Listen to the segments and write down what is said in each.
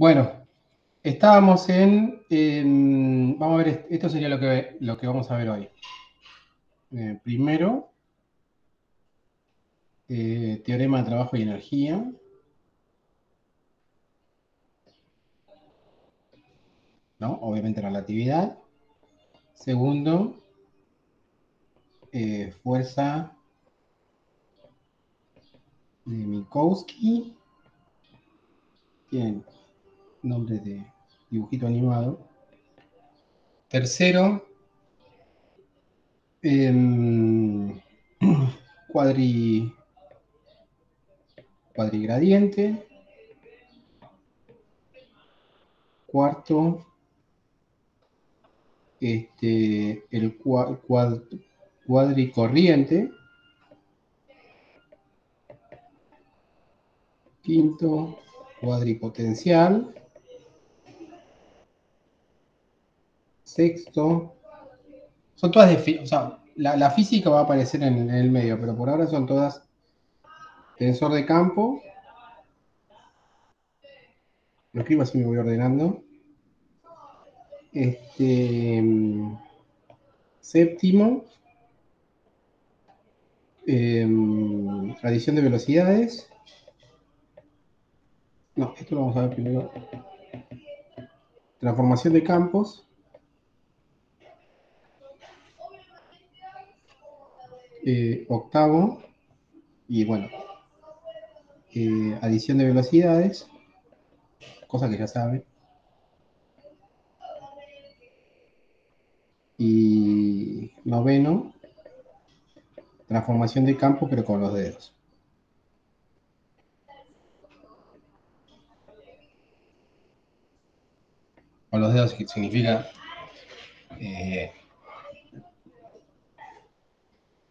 Bueno, estábamos en, Vamos a ver, esto sería lo que, lo que vamos a ver hoy. Eh, primero, eh, teorema de trabajo y energía. ¿No? Obviamente relatividad. Segundo, eh, fuerza de Minkowski. Bien nombre de dibujito animado. Tercero, em, cuadri, cuadrigradiente. Cuarto, este, el cuad, cuadricorriente. Quinto, cuadripotencial. Sexto. Son todas de... O sea, la, física va a aparecer en, el medio, pero por ahora son todas tensor de campo. Lo escribo así me voy ordenando. Este, séptimo. Eh, adición de velocidades. No, esto lo vamos a ver primero. Transformación de campos. Eh, octavo, y bueno, eh, adición de velocidades, cosa que ya saben. Y noveno, transformación de campo, pero con los dedos. Con los dedos significa eh,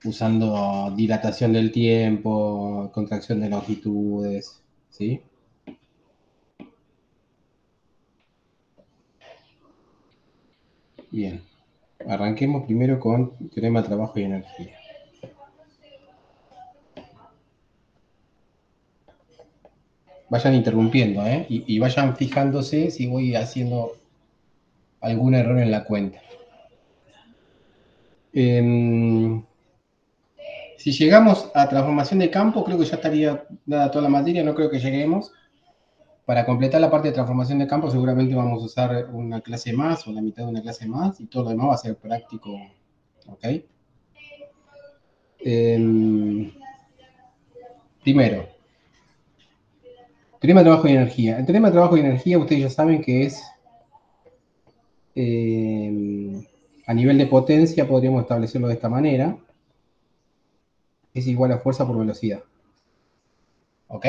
usando dilatación del tiempo, contracción de longitudes, ¿sí? Bien, arranquemos primero con teorema trabajo y energía. Vayan interrumpiendo, ¿eh? Y, vayan fijándose si voy haciendo algún error en la cuenta. Em, si llegamos a transformación de campo, creo que ya estaría dada toda la materia, no creo que lleguemos. Para completar la parte de transformación de campo, seguramente vamos a usar una clase más o la mitad de una clase más y todo lo demás va a ser práctico. ¿Ok? Em, primero, teorema de trabajo y energía. El teorema de trabajo y energía, ustedes ya saben que es em, a nivel de potencia, podríamos establecerlo de esta manera es igual a fuerza por velocidad. ¿Ok?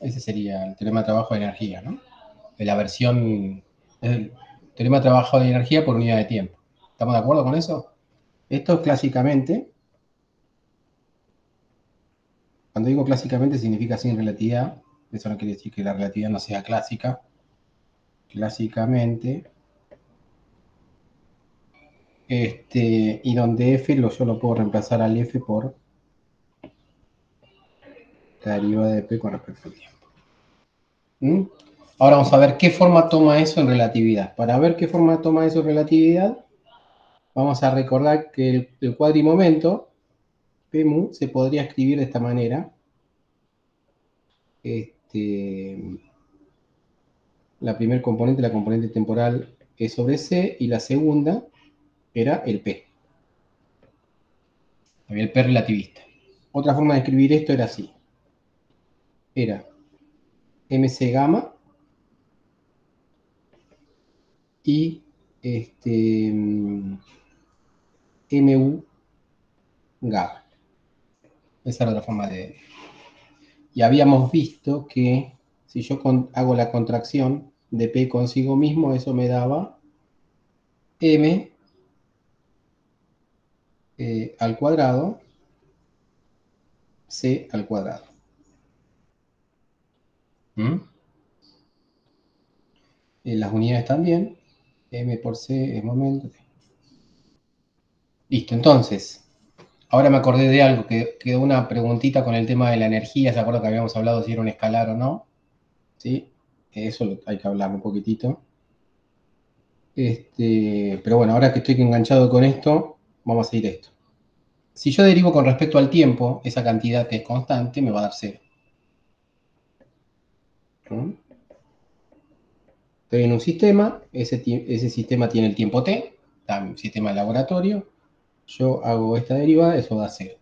Ese sería el teorema de trabajo de energía, ¿no? De la versión, el teorema de trabajo de energía por unidad de tiempo. ¿Estamos de acuerdo con eso? Esto clásicamente, cuando digo clásicamente significa sin relatividad, eso no quiere decir que la relatividad no sea clásica. Clásicamente, este, y donde F lo, yo lo puedo reemplazar al F por derivada de P con respecto al tiempo. ¿Mm? Ahora vamos a ver qué forma toma eso en relatividad. Para ver qué forma toma eso en relatividad, vamos a recordar que el, cuadrimomento, P mu, se podría escribir de esta manera. Este, la primer componente, la componente temporal, es sobre C, y la segunda era el P. El P relativista. Otra forma de escribir esto era así era MC gamma y este, MU gamma. Esa era la forma de... Y habíamos visto que si yo hago la contracción de P consigo mismo, eso me daba M eh, al cuadrado C al cuadrado. ¿Mm? las unidades también. M por C es momento. Listo, entonces, ahora me acordé de algo, que quedó una preguntita con el tema de la energía, ¿se acuerdan que habíamos hablado si era un escalar o no? ¿Sí? Eso hay que hablar un poquitito. Este, pero bueno, ahora que estoy enganchado con esto, vamos a seguir esto. Si yo derivo con respecto al tiempo, esa cantidad que es constante me va a dar cero. Estoy en un sistema, ese, sistema tiene el tiempo t, sistema de laboratorio, yo hago esta derivada, eso da cero.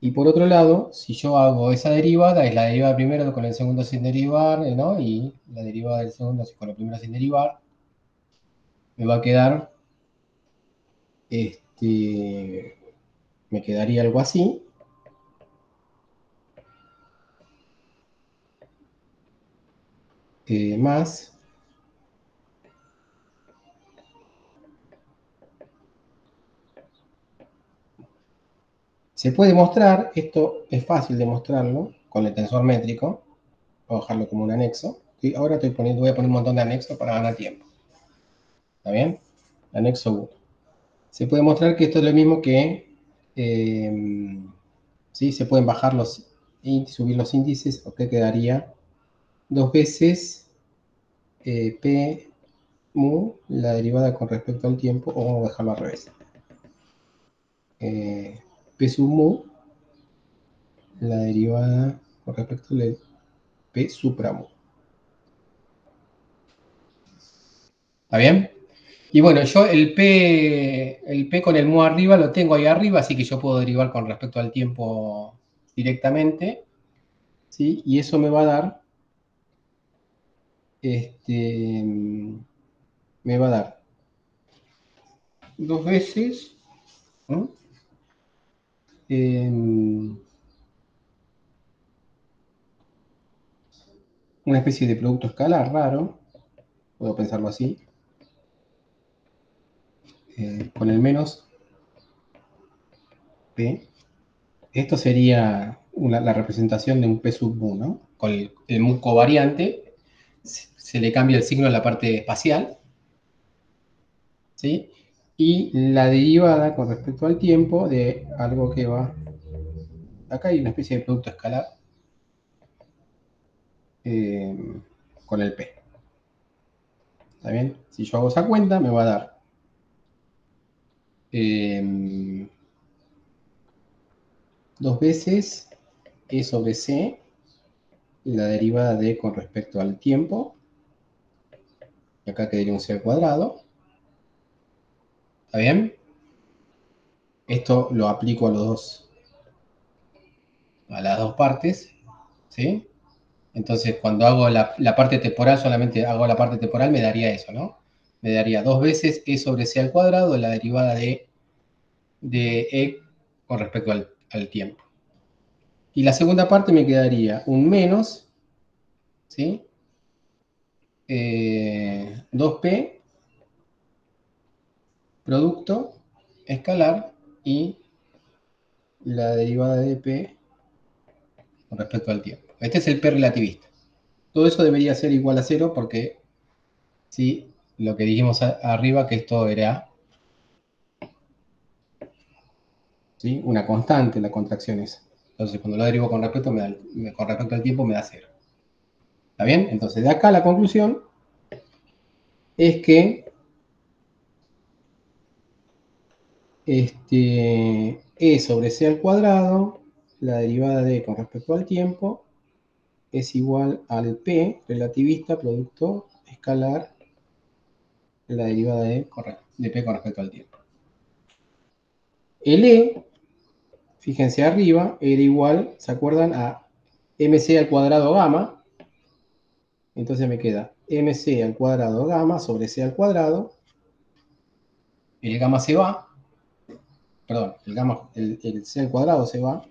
Y por otro lado, si yo hago esa derivada, es la derivada primero con el segundo sin derivar, ¿no? Y la derivada del segundo con el primero sin derivar, me va a quedar, este, me quedaría algo así. Eh, más Se puede mostrar, esto es fácil de mostrarlo con el tensor métrico. Voy a dejarlo como un anexo. Y ahora estoy poniendo, voy a poner un montón de anexos para ganar tiempo. ¿Está bien? Anexo 1. Se puede mostrar que esto es lo mismo que... Eh, ¿sí? Se pueden bajar los y subir los índices, o que quedaría dos veces eh, P mu, la derivada con respecto al tiempo, o vamos a dejarlo al revés. Eh, P sub mu, la derivada con respecto al P supra mu. ¿Está bien? Y bueno, yo el P, el P con el mu arriba lo tengo ahí arriba, así que yo puedo derivar con respecto al tiempo directamente. ¿sí? Y eso me va a dar, este, me va a dar dos veces, una especie de producto escalar raro, puedo pensarlo así, eh, con el menos P. Esto sería la representación de un P sub mu, ¿no? Con el, el covariante se le cambia el signo en la parte espacial, ¿sí? y la derivada con respecto al tiempo de algo que va... Acá hay una especie de producto escalar eh, con el P. ¿Está bien? Si yo hago esa cuenta, me va a dar eh, dos veces E sobre C, la derivada de con respecto al tiempo, acá quedaría un C al cuadrado, ¿Está bien? Esto lo aplico a los dos, a las dos partes, ¿sí? Entonces, cuando hago la, parte temporal, solamente hago la parte temporal, me daría eso, ¿no? Me daría dos veces e sobre c al cuadrado, la derivada de, de e con respecto al, tiempo. Y la segunda parte me quedaría un menos, ¿sí? 2p eh, producto escalar y la derivada de P con respecto al tiempo. Este es el P relativista. Todo eso debería ser igual a cero porque si lo que dijimos arriba que esto era una constante, la contracción esa. Entonces, cuando lo derivo con respecto, me con respecto al tiempo, me da cero. ¿Está bien? Entonces, de acá la conclusión es que este, E sobre C al cuadrado, la derivada de con respecto al tiempo, es igual al P relativista producto escalar la derivada de, de P con respecto al tiempo. El E, fíjense arriba, era igual, ¿se acuerdan? A mc al cuadrado gamma. Entonces me queda mc al cuadrado gamma sobre c al cuadrado. El gamma se va, perdón, el, gamma, el, C al cuadrado se va.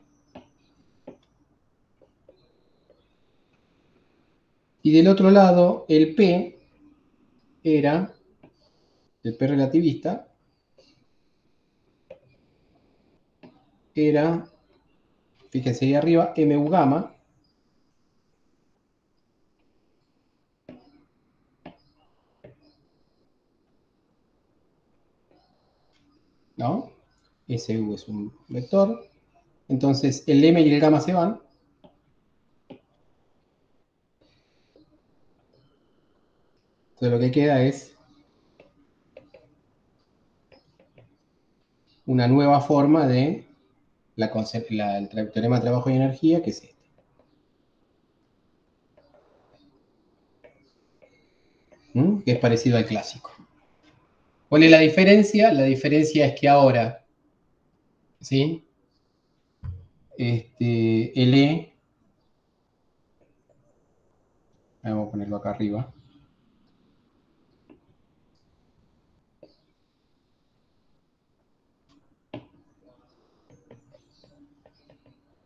Y del otro lado, el P era, el P relativista, era, fíjense ahí arriba, MU gamma, ¿no? SU es un vector. Entonces el M y el gamma se van. Entonces lo que queda es una nueva forma de la, el teorema de trabajo y energía, que es este. ¿Mm? Que es parecido al clásico. ¿Cuál es la diferencia? La diferencia es que ahora, ¿sí? Este, el E, vamos a ponerlo acá arriba.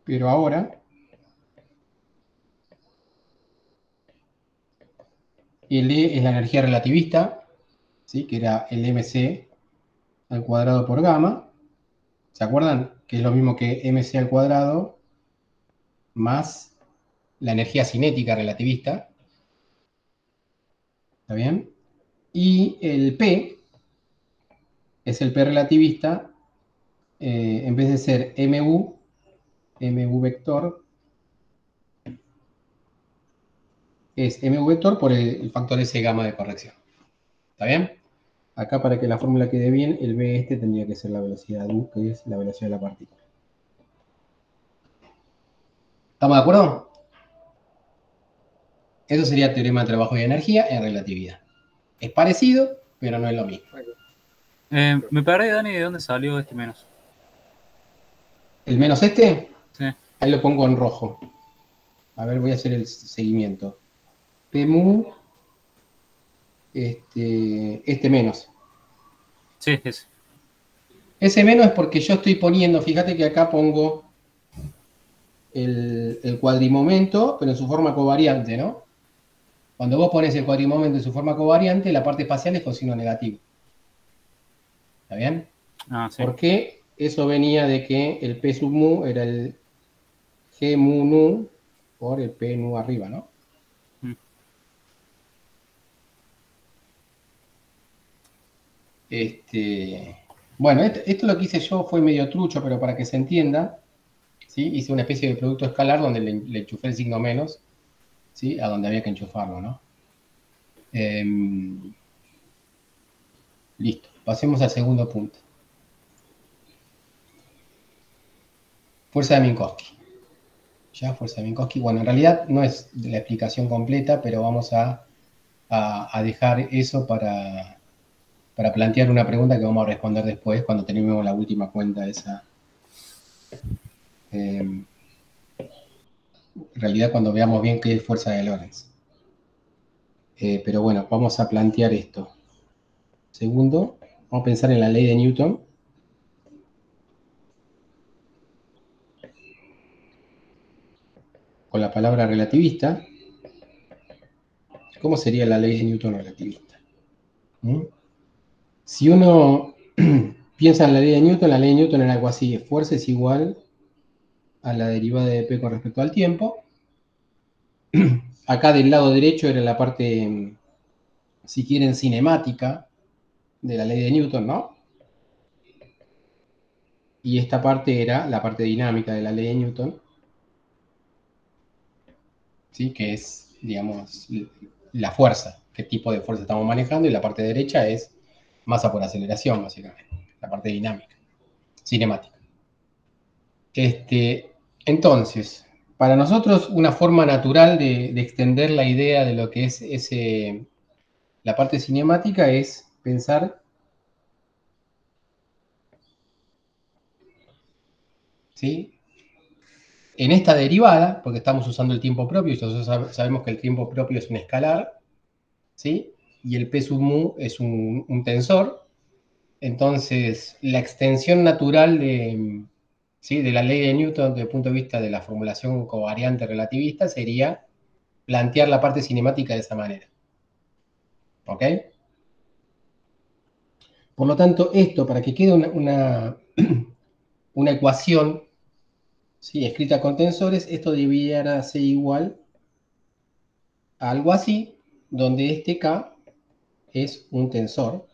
Pero ahora, el E es la energía relativista, que era el mc al cuadrado por gamma. ¿Se acuerdan? Que es lo mismo que mc al cuadrado más la energía cinética relativista. ¿Está bien? Y el P es el P relativista, eh, en vez de ser mu, mu vector, es mu vector por el, factor S gamma de corrección. ¿Está bien? Acá para que la fórmula quede bien, el v este tendría que ser la velocidad u, que es la velocidad de la partícula. ¿Estamos de acuerdo? Eso sería teorema de trabajo y energía en relatividad. Es parecido, pero no es lo mismo. Eh, me perdí, Dani, ¿de dónde salió este menos? ¿El menos este? Sí. Ahí lo pongo en rojo. A ver, voy a hacer el seguimiento. PMU, este, este menos. Sí, ese. Ese menos es porque yo estoy poniendo, fíjate que acá pongo el, cuadrimomento, pero en su forma covariante, ¿no? Cuando vos pones el cuadrimomento en su forma covariante, la parte espacial es con signo negativo. ¿Está bien? Ah, sí. Porque eso venía de que el P sub mu era el G mu nu por el P nu arriba, ¿no? Este, bueno, esto, lo que hice yo fue medio trucho, pero para que se entienda, hice una especie de producto escalar donde le, enchufé el signo menos, a donde había que enchufarlo. ¿no? Em, listo, pasemos al segundo punto. Fuerza de Minkowski. Ya, fuerza de Minkowski. Bueno, en realidad no es la explicación completa, pero vamos a dejar eso para, para plantear una pregunta que vamos a responder después cuando tenemos la última cuenta esa. Em, en realidad cuando veamos bien qué es fuerza de Lorentz. Eh, pero bueno, vamos a plantear esto. Segundo, vamos a pensar en la ley de Newton. Con la palabra relativista. ¿Cómo sería la ley de Newton relativista? ¿Mm? Si uno piensa en la ley de Newton, la ley de Newton era algo así, fuerza es igual a la derivada de P con respecto al tiempo. Acá del lado derecho era la parte, si quieren, cinemática de la ley de Newton, ¿no? Y esta parte era la parte dinámica de la ley de Newton, ¿sí? Que es, digamos, la fuerza, qué tipo de fuerza estamos manejando, y la parte derecha es masa por aceleración, básicamente, la parte dinámica, cinemática. Este, entonces, para nosotros una forma natural de, extender la idea de lo que es ese, la parte cinemática es pensar ¿sí? en esta derivada, porque estamos usando el tiempo propio, y nosotros sabemos que el tiempo propio es un escalar, ¿sí? Y el P sub mu es un, tensor. Entonces, la extensión natural de, ¿sí? de la ley de Newton desde el punto de vista de la formulación covariante relativista sería plantear la parte cinemática de esa manera. ¿Ok? Por lo tanto, esto, para que quede una, una, ecuación ¿sí? escrita con tensores, esto debiera ser igual a algo así, donde este K es un tensor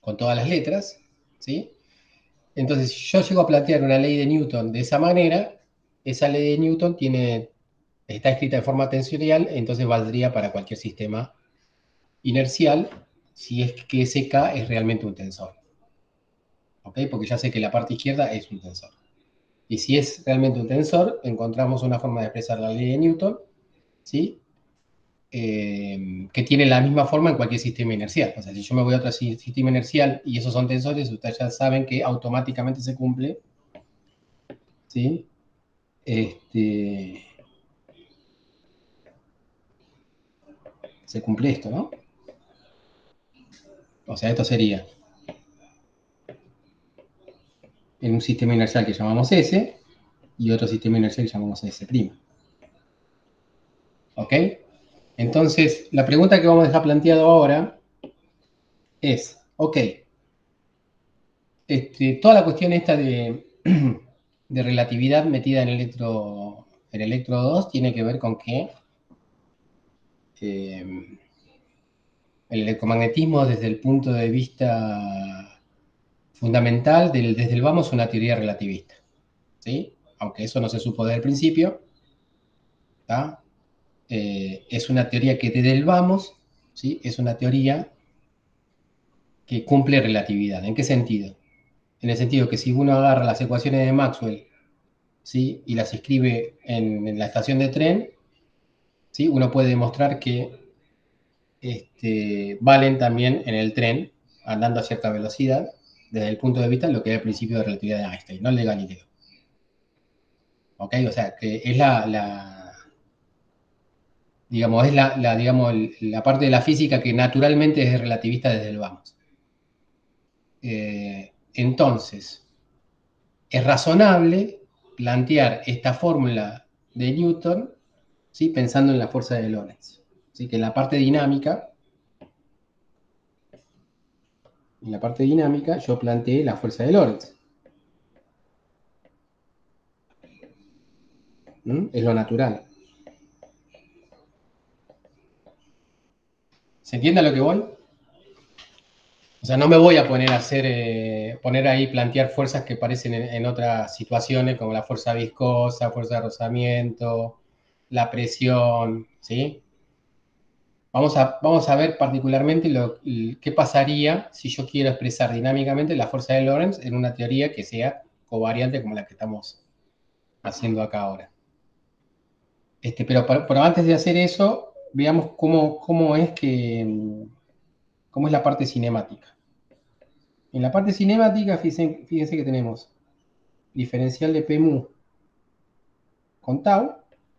con todas las letras, ¿sí? Entonces, si yo llego a plantear una ley de Newton de esa manera, esa ley de Newton tiene, está escrita de forma tensorial, entonces valdría para cualquier sistema inercial si es que ese K es realmente un tensor. ¿Ok? Porque ya sé que la parte izquierda es un tensor. Y si es realmente un tensor, encontramos una forma de expresar la ley de Newton, ¿sí? Eh, que tiene la misma forma en cualquier sistema inercial. O sea, si yo me voy a otro sistema inercial y esos son tensores, ustedes ya saben que automáticamente se cumple, ¿sí? Este, se cumple esto, ¿no? O sea, esto sería en un sistema inercial que llamamos S y otro sistema inercial que llamamos S'. ¿Ok? Entonces, la pregunta que vamos a dejar planteado ahora es, ok, este, toda la cuestión esta de, relatividad metida en electro, en electro 2 tiene que ver con que eh, el electromagnetismo desde el punto de vista fundamental, desde el vamos, es una teoría relativista. ¿sí? Aunque eso no se supo desde el principio, eh, es una teoría que desde el vamos ¿sí? es una teoría que cumple relatividad. ¿En qué sentido? En el sentido que si uno agarra las ecuaciones de Maxwell ¿sí? y las escribe en, la estación de tren, ¿sí? uno puede demostrar que este, valen también en el tren, andando a cierta velocidad, desde el punto de vista de lo que es el principio de relatividad de Einstein, no el de Galileo. ¿Ok? O sea, que es la, digamos, es la, digamos, la parte de la física que naturalmente es relativista desde el vamos. Eh, entonces, es razonable plantear esta fórmula de Newton ¿sí? pensando en la fuerza de Lorentz. Así que en la parte dinámica, en la parte dinámica yo planteé la fuerza de Lorentz. ¿Mm? Es lo natural. ¿Se entiende lo que voy? O sea, no me voy a poner a hacer, eh, poner ahí, plantear fuerzas que aparecen en, en, otras situaciones, como la fuerza viscosa, fuerza de rozamiento, la presión, ¿sí? Vamos a, vamos a ver particularmente lo, qué pasaría si yo quiero expresar dinámicamente la fuerza de Lorentz en una teoría que sea covariante como la que estamos haciendo acá ahora. Este, pero, pero, antes de hacer eso, veamos cómo, cómo, es que, cómo es la parte cinemática. En la parte cinemática, fíjense, que tenemos diferencial de P mu con tau.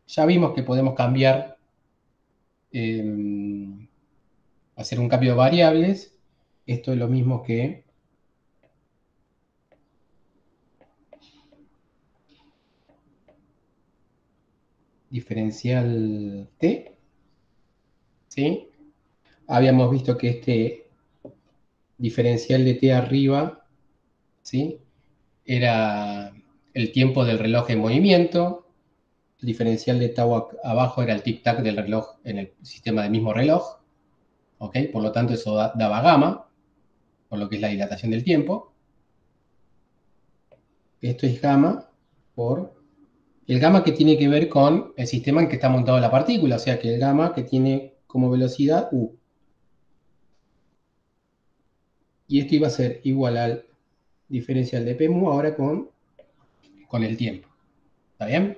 Ya vimos que podemos cambiar Em, hacer un cambio de variables. Esto es lo mismo que diferencial t. ¿Sí? Habíamos visto que este diferencial de t arriba, ¿sí? Era el tiempo del reloj en movimiento, el diferencial de tau abajo era el tic-tac del reloj en el sistema del mismo reloj. ¿Ok? Por lo tanto, eso daba gamma, por lo que es la dilatación del tiempo. Esto es gamma por el gamma que tiene que ver con el sistema en que está montado la partícula, o sea que el gamma que tiene como velocidad u. Y esto iba a ser igual al diferencial de P mu ahora con, con el tiempo. ¿Está bien?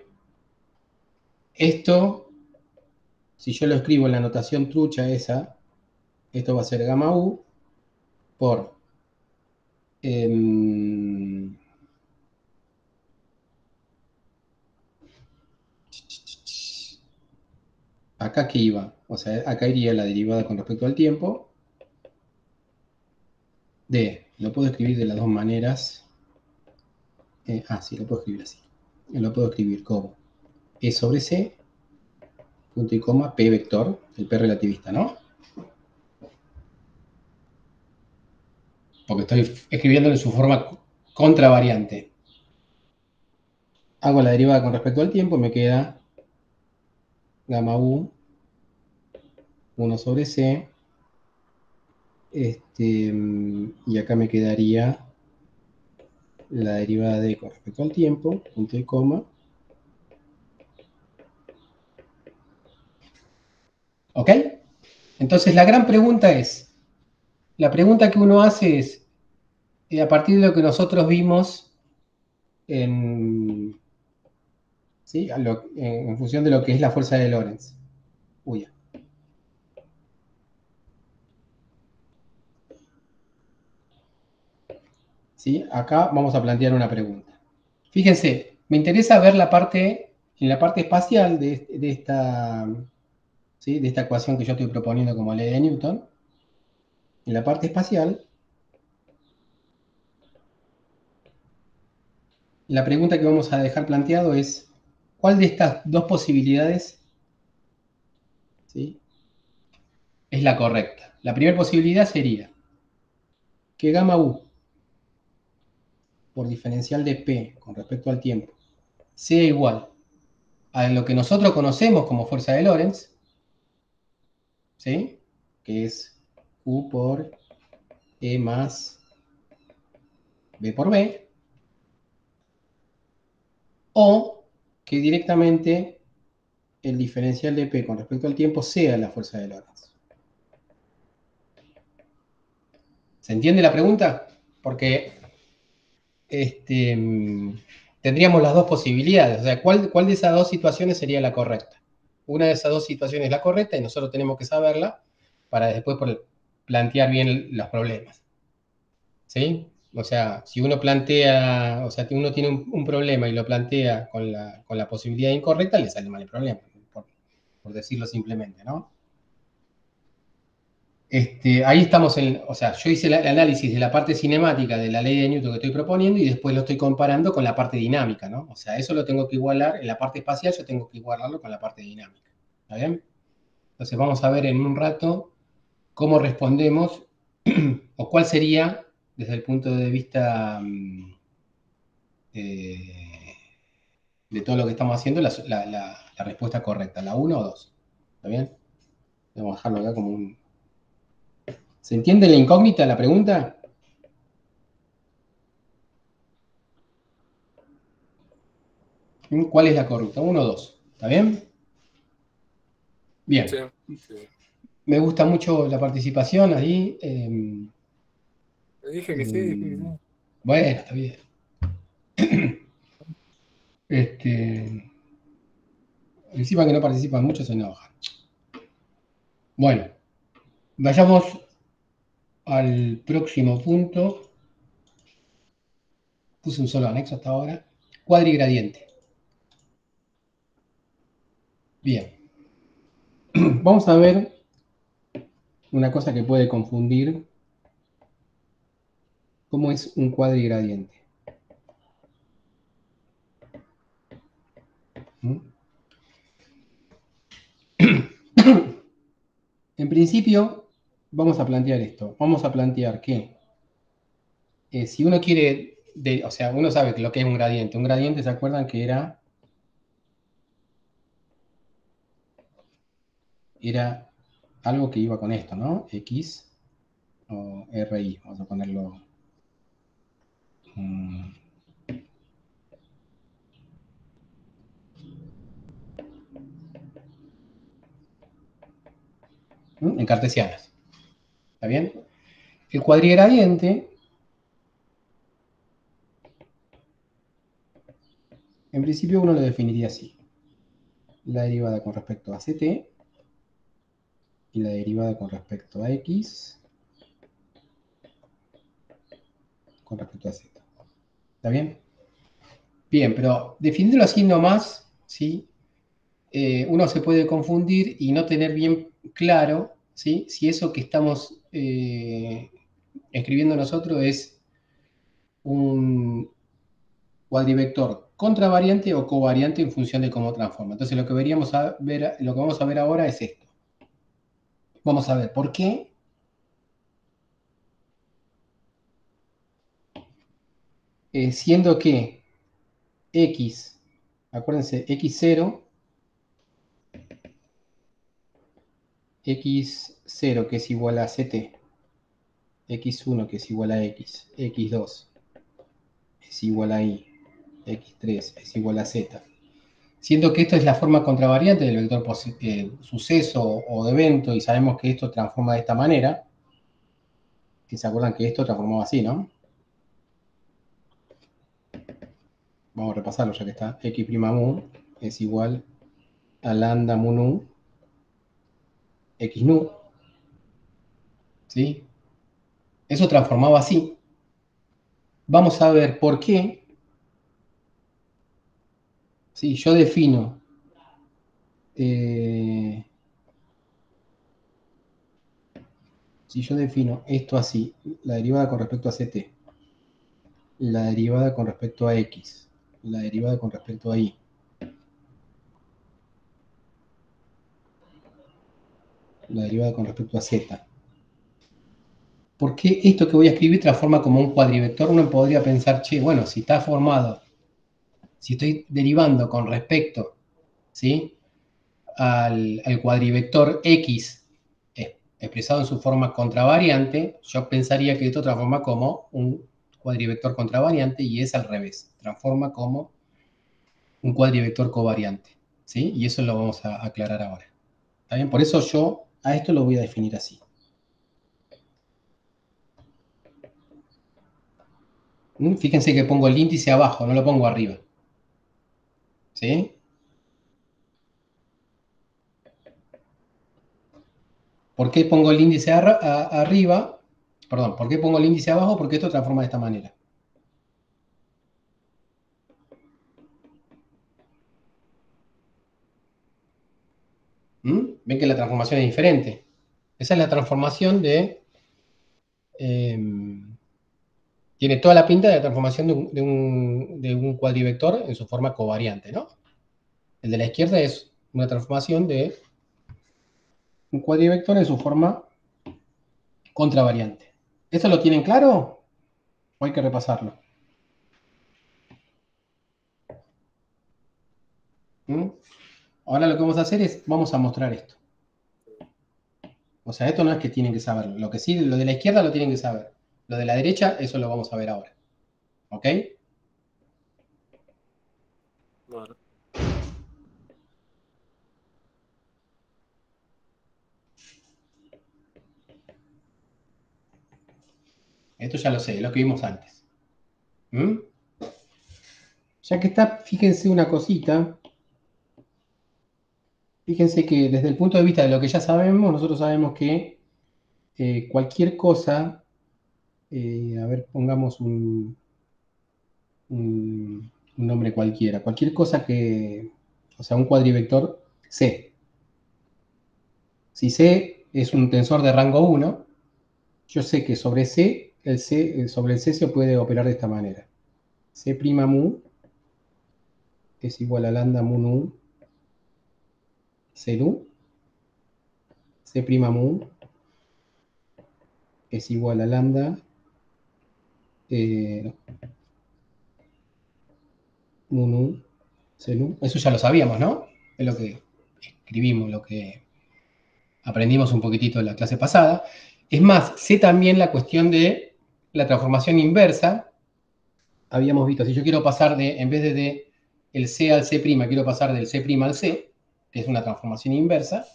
Esto, si yo lo escribo en la notación trucha esa, esto va a ser gamma U por em, acá que iba, o sea, acá iría la derivada con respecto al tiempo de, lo puedo escribir de las dos maneras, eh, ah, sí, lo puedo escribir así, lo puedo escribir como e sobre C, punto y coma, P vector, el P relativista, ¿no? Porque estoy escribiéndolo en su forma contravariante. Hago la derivada con respecto al tiempo, me queda gamma U, 1 sobre C, este, y acá me quedaría la derivada de con respecto al tiempo, punto y coma, ¿Ok? Entonces la gran pregunta es, la pregunta que uno hace es, eh, a partir de lo que nosotros vimos en, ¿sí? en función de lo que es la fuerza de Lorentz. Uy, Acá vamos a plantear una pregunta. Fíjense, me interesa ver la parte, en la parte espacial de, esta, de esta ecuación que yo estoy proponiendo como ley de Newton. En la parte espacial, la pregunta que vamos a dejar planteado es, ¿cuál de estas dos posibilidades es la correcta? La primera posibilidad sería que gamma U por diferencial de P con respecto al tiempo sea igual a lo que nosotros conocemos como fuerza de Lorentz, ¿sí? que es U por E más B por B, o que directamente el diferencial de P con respecto al tiempo sea la fuerza de Lorentz. ¿Se entiende la pregunta? Porque este, tendríamos las dos posibilidades. O sea, ¿cuál, ¿cuál de esas dos situaciones sería la correcta? Una de esas dos situaciones es la correcta y nosotros tenemos que saberla para después plantear bien los problemas. ¿Sí? O sea, si uno plantea, o sea, uno tiene un, problema y lo plantea con la, con la, posibilidad incorrecta, le sale mal el problema, por decirlo simplemente, ¿no? Este, ahí estamos en, o sea, yo hice el análisis de la parte cinemática de la ley de Newton que estoy proponiendo y después lo estoy comparando con la parte dinámica, ¿no? O sea, eso lo tengo que igualar, en la parte espacial yo tengo que igualarlo con la parte dinámica, ¿está bien? Entonces vamos a ver en un rato cómo respondemos o cuál sería, desde el punto de vista mm, eh, de todo lo que estamos haciendo, la, respuesta correcta, la 1 o 2, ¿está bien? Vamos a dejarlo acá como un ¿Se entiende la incógnita, la pregunta? ¿Cuál es la corrupta? Uno o dos. ¿Está bien? Bien. Me gusta mucho la participación ahí. Eh, dije que sí, dije que sí. Bueno, está bien. Este, encima que no participan mucho se enojan. Bueno, vayamos al próximo punto. Puse un solo anexo hasta ahora. Cuadrigradiente. Bien. Vamos a ver una cosa que puede confundir. ¿Cómo es un cuadrigradiente? ¿Mm? En principio, vamos a plantear esto. Vamos a plantear que eh, si uno quiere, o sea, uno sabe lo que es un gradiente. Un gradiente, ¿se acuerdan que era? Era algo que iba con esto, ¿no? X o RI, vamos a ponerlo. Mm. en cartesianas. ¿Está bien? El cuadrigradiente, en principio uno lo definiría así. La derivada con respecto a ct y la derivada con respecto a x con respecto a z. ¿Está bien? Bien, pero definiéndolo así nomás, ¿sí? Eh, uno se puede confundir y no tener bien claro ¿sí? si eso que estamos eh, escribiendo nosotros es un cuadrivector contravariante o covariante en función de cómo transforma. Entonces lo que, veríamos a ver, lo que vamos a ver ahora es esto. Vamos a ver por qué eh, siendo que x, acuérdense, x0 x0 que es igual a ct, x1 que es igual a x, x2 es igual a y, x3 es igual a z. Siendo que esto es la forma contravariante del vector eh, suceso o de evento y sabemos que esto transforma de esta manera, que se acuerdan que esto transformaba así, ¿no? Vamos a repasarlo ya que está. X' mu es igual a lambda mu nu x nu. ¿Sí? Eso transformaba así. Vamos a ver por qué. Si yo defino eh, si yo defino esto así, la derivada con respecto a ct, la derivada con respecto a x, la derivada con respecto a y, la derivada con respecto a z. ¿Por qué esto que voy a escribir transforma como un cuadrivector? Uno podría pensar, che, bueno, si está formado, si estoy derivando con respecto ¿sí? al, cuadrivector x expresado en su forma contravariante, yo pensaría que esto transforma como un cuadrivector contravariante y es al revés, transforma como un cuadrivector covariante. ¿sí? Y eso lo vamos a aclarar ahora. ¿Está bien? Por eso yo a esto lo voy a definir así. ¿Mm? Fíjense que pongo el índice abajo, no lo pongo arriba. ¿Sí? ¿Por qué pongo el índice arriba? Perdón, ¿por qué pongo el índice abajo? Porque esto transforma de esta manera. ¿Mm? Ven que la transformación es diferente. Esa es la transformación de... Em, tiene toda la pinta de la transformación de un, cuadrivector en su forma covariante, ¿no? El de la izquierda es una transformación de un cuadrivector en su forma contravariante. ¿Esto lo tienen claro? ¿O hay que repasarlo? ¿Mm? Ahora lo que vamos a hacer es, vamos a mostrar esto. O sea, esto no es que tienen que saberlo. Lo que sí, lo de la izquierda lo tienen que saber. Lo de la derecha, eso lo vamos a ver ahora. ¿Ok? Bueno. Esto ya lo sé, lo que vimos antes. ¿Mm? Ya que está, fíjense una cosita. Fíjense que desde el punto de vista de lo que ya sabemos, nosotros sabemos que eh, cualquier cosa, eh, a ver, pongamos un, nombre cualquiera, cualquier cosa que, o sea, un cuadrivector C. Si C es un tensor de rango 1, yo sé que sobre C, el C, eh, sobre el C se puede operar de esta manera. C' mu es igual a lambda mu nu C C' mu es igual a lambda eh, mu nu Eso ya lo sabíamos, ¿no? Es lo que escribimos, lo que aprendimos un poquitito en la clase pasada. Es más, sé también la cuestión de la transformación inversa. Habíamos visto, si yo quiero pasar de, en vez de, de el C al C', quiero pasar del C' al C, es una transformación inversa,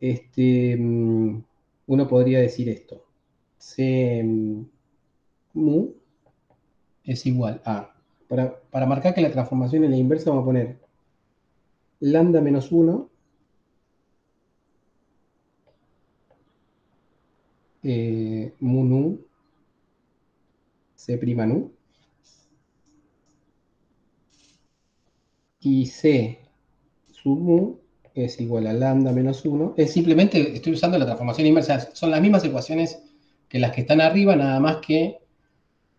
este, mm, uno podría decir esto. C mm, mu es igual a, para, marcar que la transformación es la inversa, vamos a poner lambda menos 1 eh, mu nu C' nu y C sub es igual a lambda menos 1. Es simplemente, estoy usando la transformación inversa. Son las mismas ecuaciones que las que están arriba, nada más que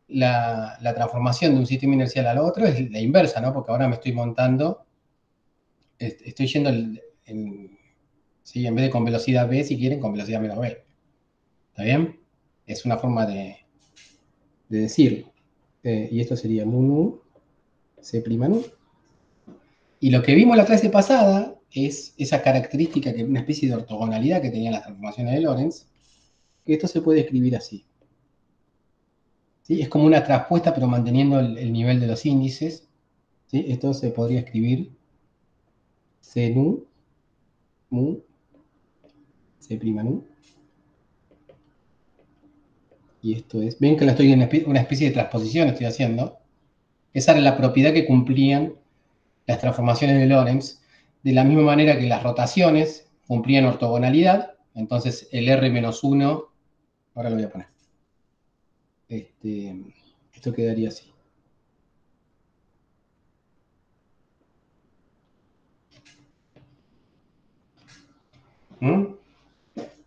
la, transformación de un sistema inercial al otro es la inversa, ¿no? Porque ahora me estoy montando, estoy yendo en, en vez de con velocidad v, si quieren, con velocidad menos v. ¿Está bien? Es una forma de, decirlo. Eh, y esto sería mu nu, c' nu. Y lo que vimos la clase pasada es esa característica, que una especie de ortogonalidad que tenía las transformaciones de Lorentz, esto se puede escribir así. ¿Sí? Es como una traspuesta, pero manteniendo el, nivel de los índices. Esto se podría escribir C nu, mu, C prima nu. Y esto es, ven que la estoy en una especie de transposición, estoy haciendo. Esa era la propiedad que cumplían las transformaciones de Lorentz, de la misma manera que las rotaciones cumplían ortogonalidad, entonces el R menos 1, ahora lo voy a poner. Este, esto quedaría así. ¿Mm?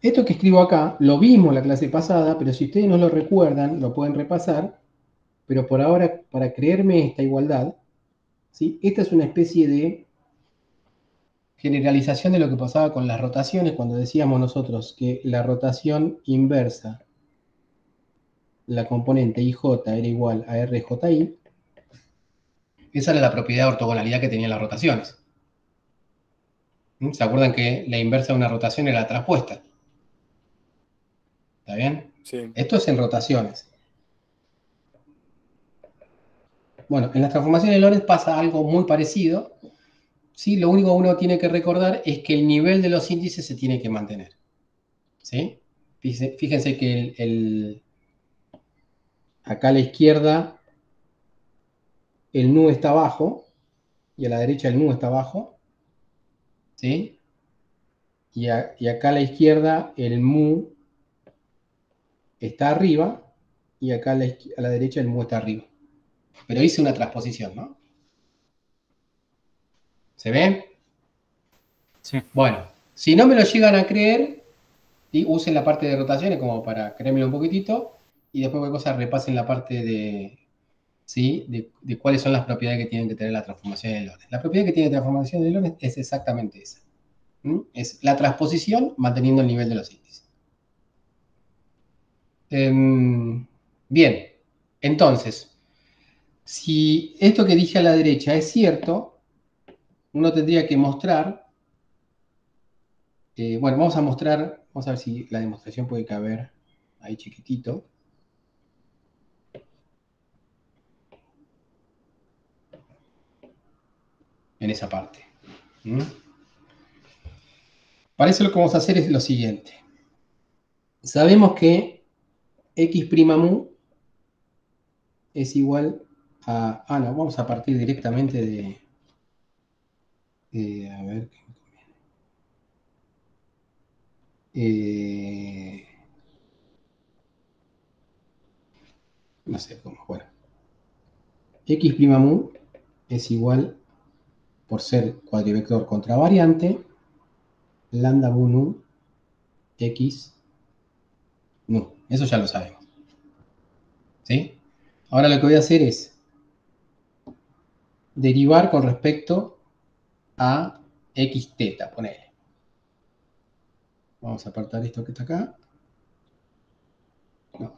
Esto que escribo acá, lo vimos la clase pasada, pero si ustedes no lo recuerdan, lo pueden repasar, pero por ahora, para creerme esta igualdad, ¿sí? esta es una especie de generalización de lo que pasaba con las rotaciones cuando decíamos nosotros que la rotación inversa, la componente IJ era igual a RJI, esa era la propiedad de ortogonalidad que tenían las rotaciones. ¿Mm? ¿Se acuerdan que la inversa de una rotación era la traspuesta? ¿Está bien? Sí. Esto es en rotaciones. Bueno, en las transformaciones de Lorentz pasa algo muy parecido. ¿sí? Lo único que uno tiene que recordar es que el nivel de los índices se tiene que mantener. ¿sí? Fíjense que el, acá a la izquierda el nu está abajo y a la derecha el nu está abajo. ¿sí? Y, y acá a la izquierda el mu está arriba y acá a la, derecha el mu está arriba. Pero hice una transposición, ¿no? ¿Se ven? Sí. Bueno, si no me lo llegan a creer, usen la parte de rotaciones como para creérmelo un poquitito y después cualquier cosa repasen la parte de, ¿sí? De, cuáles son las propiedades que tienen que tener la transformación de Lorentz. La propiedad que tiene la transformación de Lorentz es exactamente esa. Es la transposición manteniendo el nivel de los índices. Em, bien, entonces, si esto que dije a la derecha es cierto, uno tendría que mostrar, eh, bueno, vamos a mostrar, vamos a ver si la demostración puede caber ahí chiquitito. En esa parte. ¿Mm? Para eso lo que vamos a hacer es lo siguiente. Sabemos que x' mu es igual Ah, no, vamos a partir directamente de... a ver, ¿qué me conviene? Eh, no sé cómo, bueno. x' mu es igual, por ser cuadrivector contravariante, lambda mu nu x nu. Eso ya lo sabemos. ¿Sí? Ahora lo que voy a hacer es derivar con respecto a x teta, ponele. Vamos a apartar esto que está acá. No.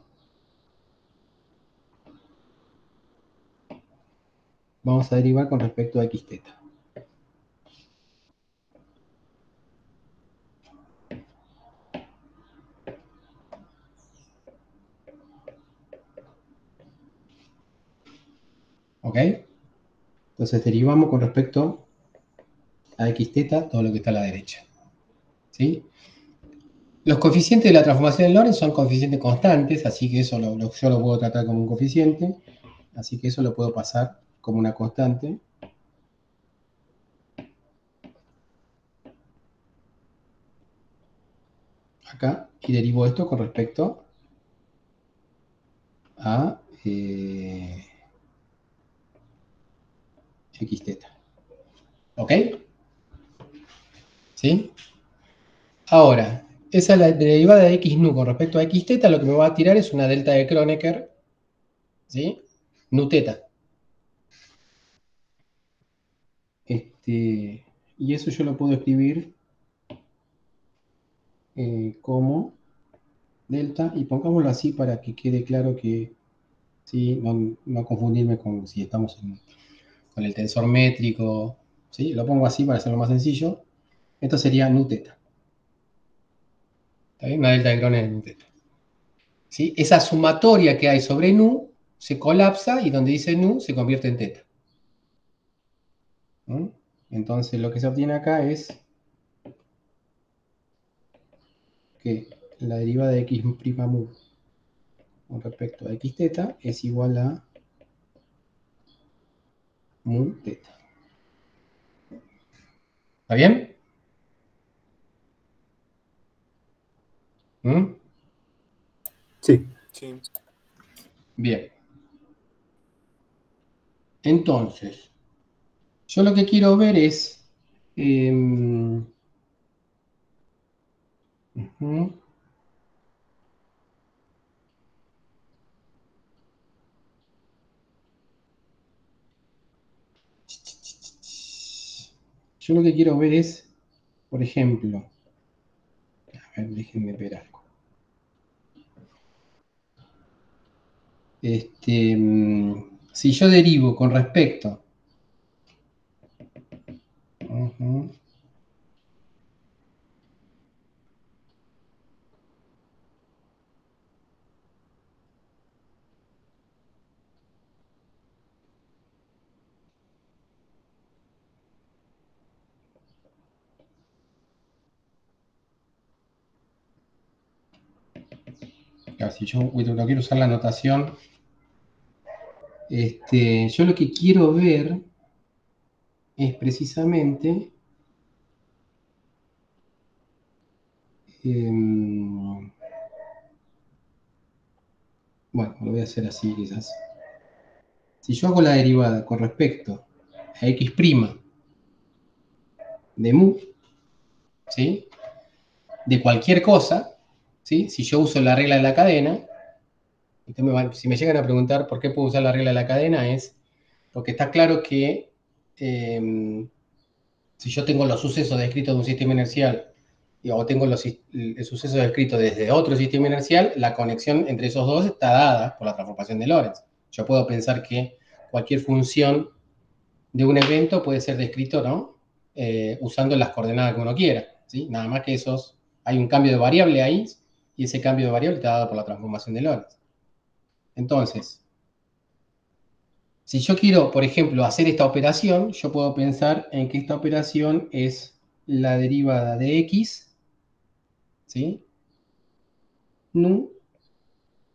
Vamos a derivar con respecto a x teta. ¿Ok? Entonces derivamos con respecto a x teta todo lo que está a la derecha. ¿Sí? Los coeficientes de la transformación de Lorentz son coeficientes constantes, así que eso yo lo puedo tratar como un coeficiente, así que eso lo puedo pasar como una constante. Acá, y derivo esto con respecto a... Eh, x teta. ¿Ok? ¿Sí? Ahora, esa es la derivada de x nu con respecto a x teta, lo que me va a tirar es una delta de Kronecker, ¿sí? Nu teta. Este, y eso yo lo puedo escribir eh, como delta, y pongámoslo así para que quede claro que, ¿sí? no, no confundirme con si estamos en con el tensor métrico, ¿sí? Lo pongo así para hacerlo más sencillo. Esto sería nu teta. ¿Está bien? Una delta de Kronecker nu teta. ¿Sí? Esa sumatoria que hay sobre nu se colapsa y donde dice nu se convierte en teta. ¿Mm? Entonces lo que se obtiene acá es que la derivada de x' mu con respecto a x teta es igual a mu teta. ¿Está bien? ¿Mm? Sí. Sí. Bien. Entonces, yo lo que quiero ver es... em, ujú. Yo lo que quiero ver es, por ejemplo, a ver, déjenme ver algo. Este, mm, si yo derivo con respecto. Ujú. Si yo no quiero usar la notación, este, yo lo que quiero ver es precisamente em, bueno, lo voy a hacer así quizás. Si yo hago la derivada con respecto a x' de mu, ¿sí? De cualquier cosa, ¿sí? Si yo uso la regla de la cadena, si me llegan a preguntar por qué puedo usar la regla de la cadena, es porque está claro que eh, si yo tengo los sucesos descritos de un sistema inercial y- o tengo los sis- el suceso descrito desde otro sistema inercial, la conexión entre esos dos está dada por la transformación de Lorentz. Yo puedo pensar que cualquier función de un evento puede ser descrito, ¿no? Eh, usando las coordenadas que uno quiera, ¿sí? Nada más que esos, hay un cambio de variable ahí y ese cambio de variable está dado por la transformación de Lorentz. Entonces, si yo quiero, por ejemplo, hacer esta operación, yo puedo pensar en que esta operación es la derivada de x, ¿sí? Nu,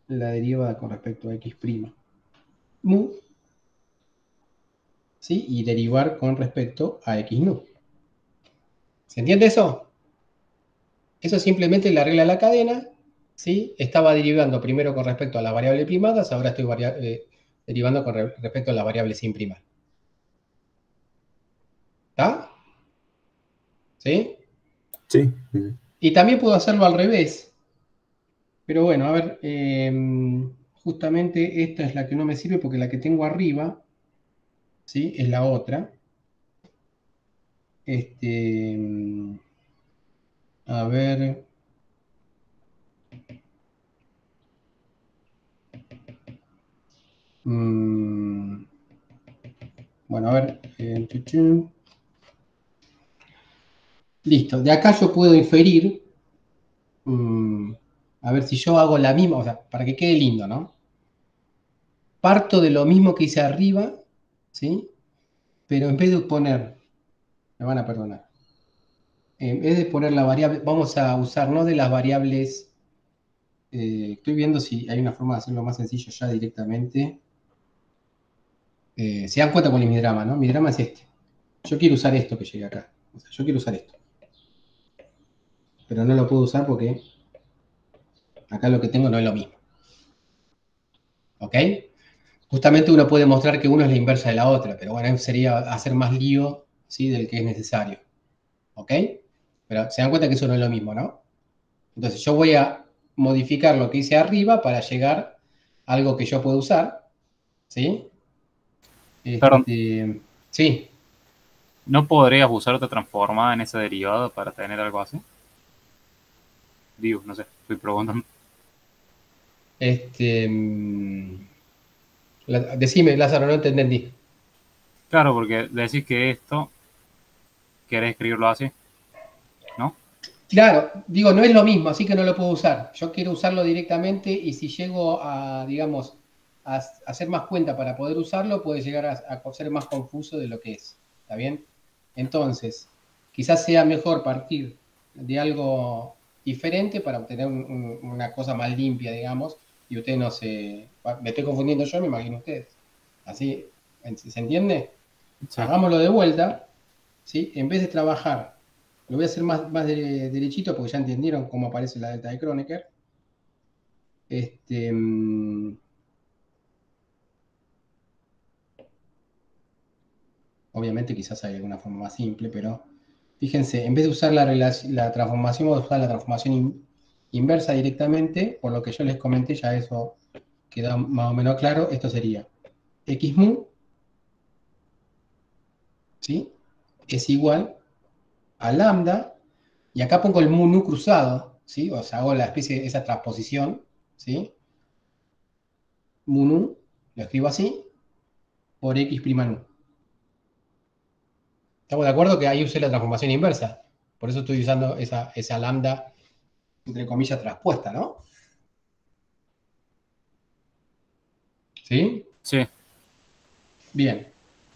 la derivada con respecto a x', mu, ¿sí? Y derivar con respecto a x nu. ¿Se entiende eso? Eso es simplemente la regla de la cadena, ¿sí? Estaba derivando primero con respecto a las variables primadas, ahora estoy eh, derivando con re- respecto a las variables sin primar. ¿Está? ¿Sí? Sí. Y también puedo hacerlo al revés. Pero bueno, a ver, em, justamente esta es la que no me sirve porque la que tengo arriba, ¿sí? Es la otra. Este, em, a ver. Mm, bueno, a ver. eh. Listo, de acá yo puedo inferir, mm, a ver si yo hago la misma, o sea, para que quede lindo, ¿no? Parto de lo mismo que hice arriba, ¿sí? Pero en vez de poner, me van a perdonar, en vez de poner la variable, vamos a usar no de las variables, eh, estoy viendo si hay una forma de hacerlo más sencillo ya directamente. Eh, se dan cuenta con mi drama, ¿no? Mi drama es este. Yo quiero usar esto que llegue acá. Yo quiero usar esto. Pero no lo puedo usar porque acá lo que tengo no es lo mismo. ¿Ok? Justamente uno puede mostrar que uno es la inversa de la otra, pero bueno, sería hacer más lío ¿sí? del que es necesario. ¿Ok? Pero se dan cuenta que eso no es lo mismo, ¿no? Entonces yo voy a modificar lo que hice arriba para llegar a algo que yo puedo usar. ¿Sí? Perdón. Sí. ¿No podrías usar otra transformada en esa derivada para tener algo así? Digo, no sé, estoy preguntando. Este, mm, la- decime, Lázaro, no te entendí. Claro, porque decís que esto querés escribirlo así, ¿no? Claro, digo, no es lo mismo, así que no lo puedo usar. Yo quiero usarlo directamente y si llego a, digamos, a, hacer más cuenta para poder usarlo, puede llegar a, a ser más confuso de lo que es. ¿Está bien? Entonces, quizás sea mejor partir de algo diferente para obtener un- un- una cosa más limpia, digamos, y usted no se... Me estoy confundiendo yo, me imagino ustedes. Así, ¿se entiende? Sí. Hagámoslo de vuelta, ¿sí? En vez de trabajar, lo voy a hacer más, más de- derechito porque ya entendieron cómo aparece la delta de Kronecker. Este, obviamente quizás hay alguna forma más simple, pero fíjense, en vez de usar la, la transformación, vamos a usar la transformación in- inversa directamente, por lo que yo les comenté, ya eso queda más o menos claro, esto sería x mu, ¿sí? Es igual a lambda, y acá pongo el mu nu cruzado, ¿sí? O sea, hago la especie de esa transposición, ¿sí? Mu nu, lo escribo así, por x prima nu. ¿Estamos de acuerdo que ahí usé la transformación inversa? Por eso estoy usando esa, esa lambda, entre comillas, traspuesta, ¿no? ¿Sí? Sí, Bien.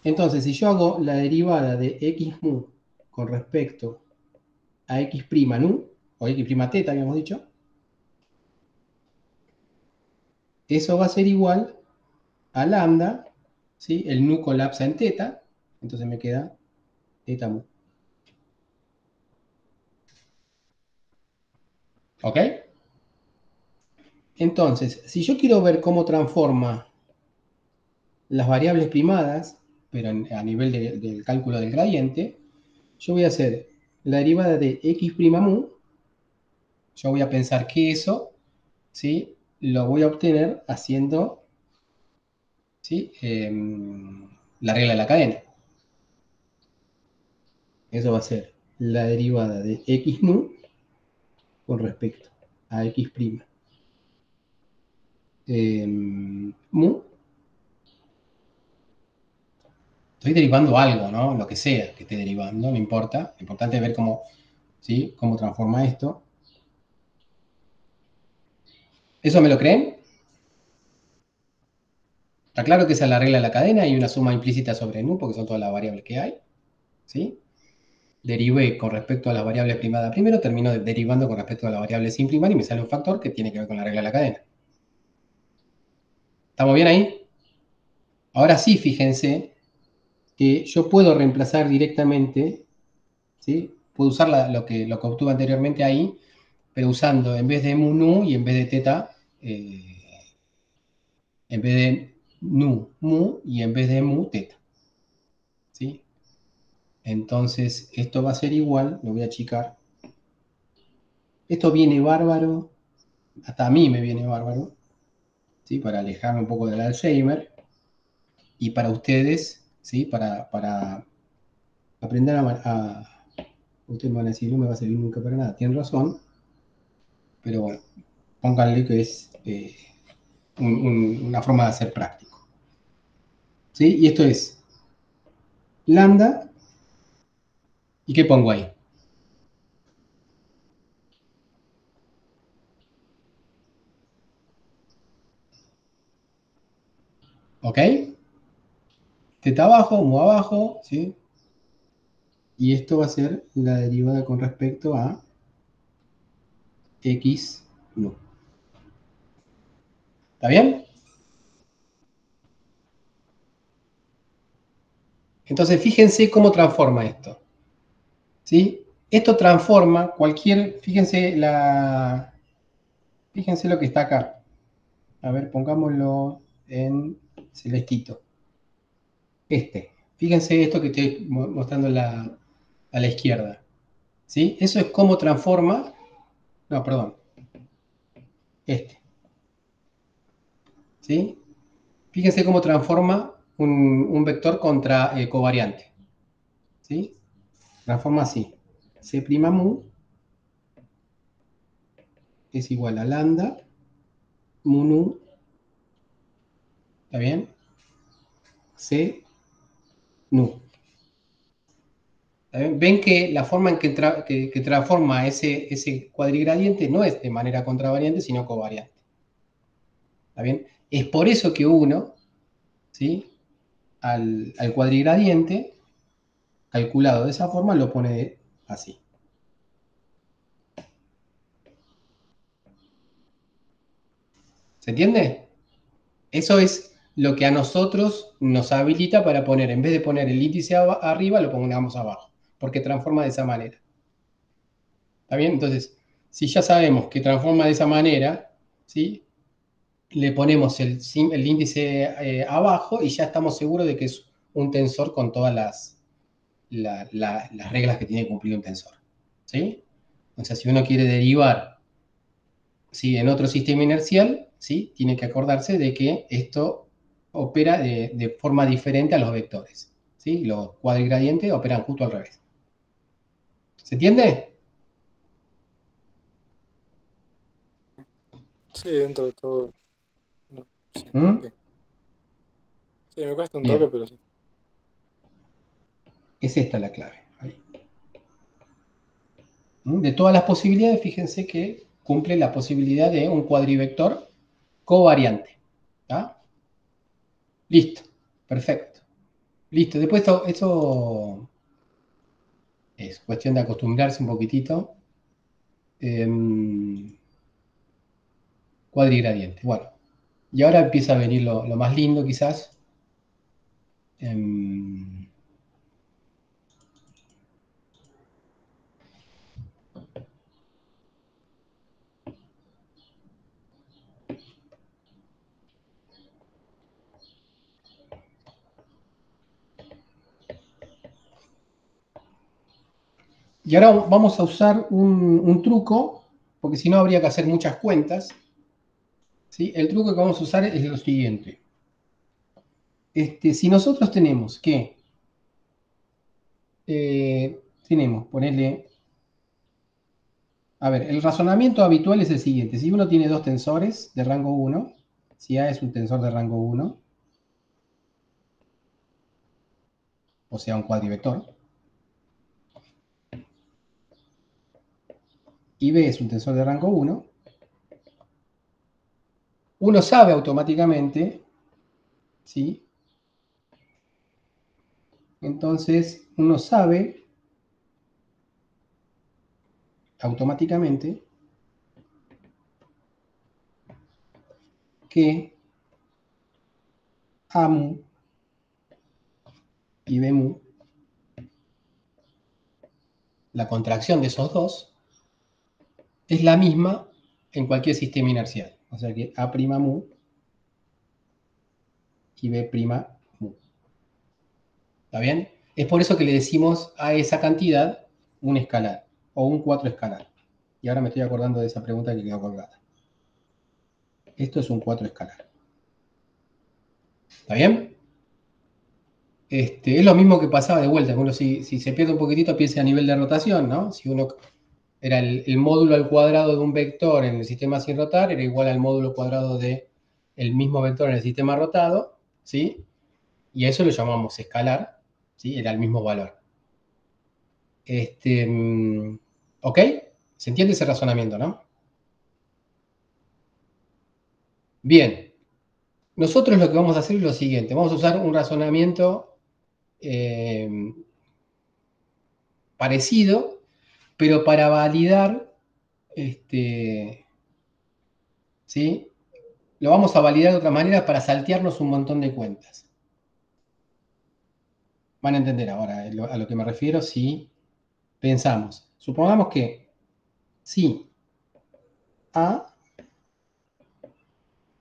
Entonces, si yo hago la derivada de x mu con respecto a x prima nu, o x prima teta, habíamos dicho, eso va a ser igual a lambda, ¿sí? El nu colapsa en teta, entonces me queda ¿Ok? Entonces, si yo quiero ver cómo transforma las variables primadas, pero a nivel de- del cálculo del gradiente, yo voy a hacer la derivada de x' mu, yo voy a pensar que eso, ¿sí? Lo voy a obtener haciendo, ¿sí? Em, la regla de la cadena. Eso va a ser la derivada de x nu con respecto a x'. em, mu estoy derivando algo, ¿no? Lo que sea que esté derivando, no importa. Lo importante es ver cómo, ¿sí? cómo transforma esto. ¿Eso me lo creen? Está claro que esa es la regla de la cadena y una suma implícita sobre nu, porque son todas las variables que hay. ¿Sí? Derivé con respecto a las variables primadas primero, termino derivando con respecto a las variables sin primar y me sale un factor que tiene que ver con la regla de la cadena. ¿Estamos bien ahí? Ahora sí, fíjense que yo puedo reemplazar directamente, ¿sí? Puedo usar la- lo, que, lo que obtuve anteriormente ahí, pero usando en vez de mu nu y en vez de teta, eh, en vez de nu, mu y en vez de mu, teta. Entonces, esto va a ser igual, lo voy a achicar. Esto viene bárbaro, hasta a mí me viene bárbaro, ¿sí? Para alejarme un poco del Alzheimer. Y para ustedes, ¿sí? Para, para aprender a. Ustedes me van a decir, no me va a servir nunca para nada. Tienen razón, pero bueno, pónganle que es eh, un- un- una forma de hacer práctico. ¿Sí? Y esto es lambda. ¿Y qué pongo ahí? ¿Ok? Teta abajo, mu abajo, ¿sí? Y esto va a ser la derivada con respecto a x nu. ¿Está bien? Entonces, fíjense cómo transforma esto. ¿Sí? Esto transforma cualquier, fíjense la, fíjense lo que está acá. A ver, pongámoslo en celestito. Este. Fíjense esto que estoy mo- mostrando la, a la izquierda. ¿Sí? Eso es cómo transforma, no, perdón, este. ¿Sí? Fíjense cómo transforma un, un vector contra eh, covariante. ¿Sí? Transforma así. C' mu es igual a lambda mu nu. ¿Está bien? C nu. Ven que la forma en que- que transforma ese, ese cuadrigradiente no es de manera contravariante, sino covariante. ¿Está bien? Es por eso que uno, ¿sí? al, al cuadrigradiente, calculado de esa forma, lo pone así. ¿Se entiende? Eso es lo que a nosotros nos habilita para poner, en vez de poner el índice arriba, lo pongamos abajo, porque transforma de esa manera. ¿Está bien? Entonces, si ya sabemos que transforma de esa manera, ¿sí? le ponemos el, índice eh, abajo y ya estamos seguros de que es un tensor con todas las, las reglas que tiene que cumplir un tensor. ¿sí? O sea, si uno quiere derivar ¿sí? en otro sistema inercial, ¿sí? tiene que acordarse de que esto opera de, forma diferente a los vectores. ¿sí? Los cuadrigradientes operan justo al revés. ¿Se entiende? Sí, dentro de todo. ¿Mm? Sí, me cuesta un toque, pero sí. Es esta la clave. ¿Mm? De todas las posibilidades, fíjense que cumple la posibilidad de un cuadrivector covariante. Listo, perfecto. Listo, después esto, es cuestión de acostumbrarse un poquitito. Em, cuadrigradiente. Bueno, y ahora empieza a venir lo, más lindo quizás. Em, Y ahora vamos a usar un, truco, porque si no habría que hacer muchas cuentas. ¿sí? El truco que vamos a usar es lo siguiente. Este, si nosotros tenemos que, eh, tenemos, ponerle, a ver, el razonamiento habitual es el siguiente. Si uno tiene dos tensores de rango 1, si A es un tensor de rango 1, o sea, un cuadrivector, y B es un tensor de rango 1, uno sabe automáticamente, ¿sí? Entonces, uno sabe automáticamente que AMU y BMU, la contracción de esos dos, es la misma en cualquier sistema inercial. O sea que A' mu y B' mu. ¿Está bien? Es por eso que le decimos a esa cantidad un escalar o un 4 escalar. Y ahora me estoy acordando de esa pregunta que quedó colgada. Esto es un 4 escalar. ¿Está bien? Este, es lo mismo que pasaba de vuelta. Si, si se pierde un poquitito piensa a nivel de rotación, ¿no? Si uno era el, módulo al cuadrado de un vector en el sistema sin rotar, era igual al módulo cuadrado de el mismo vector en el sistema rotado, ¿sí? Y eso lo llamamos escalar, ¿sí? Era el mismo valor. Este, mm, ¿Ok? ¿Se entiende ese razonamiento, no? Bien. Nosotros lo que vamos a hacer es lo siguiente. Vamos a usar un razonamiento eh, parecido pero para validar, este, ¿sí? Lo vamos a validar de otra manera para saltearnos un montón de cuentas. Van a entender ahora a lo que me refiero si pensamos. Supongamos que si A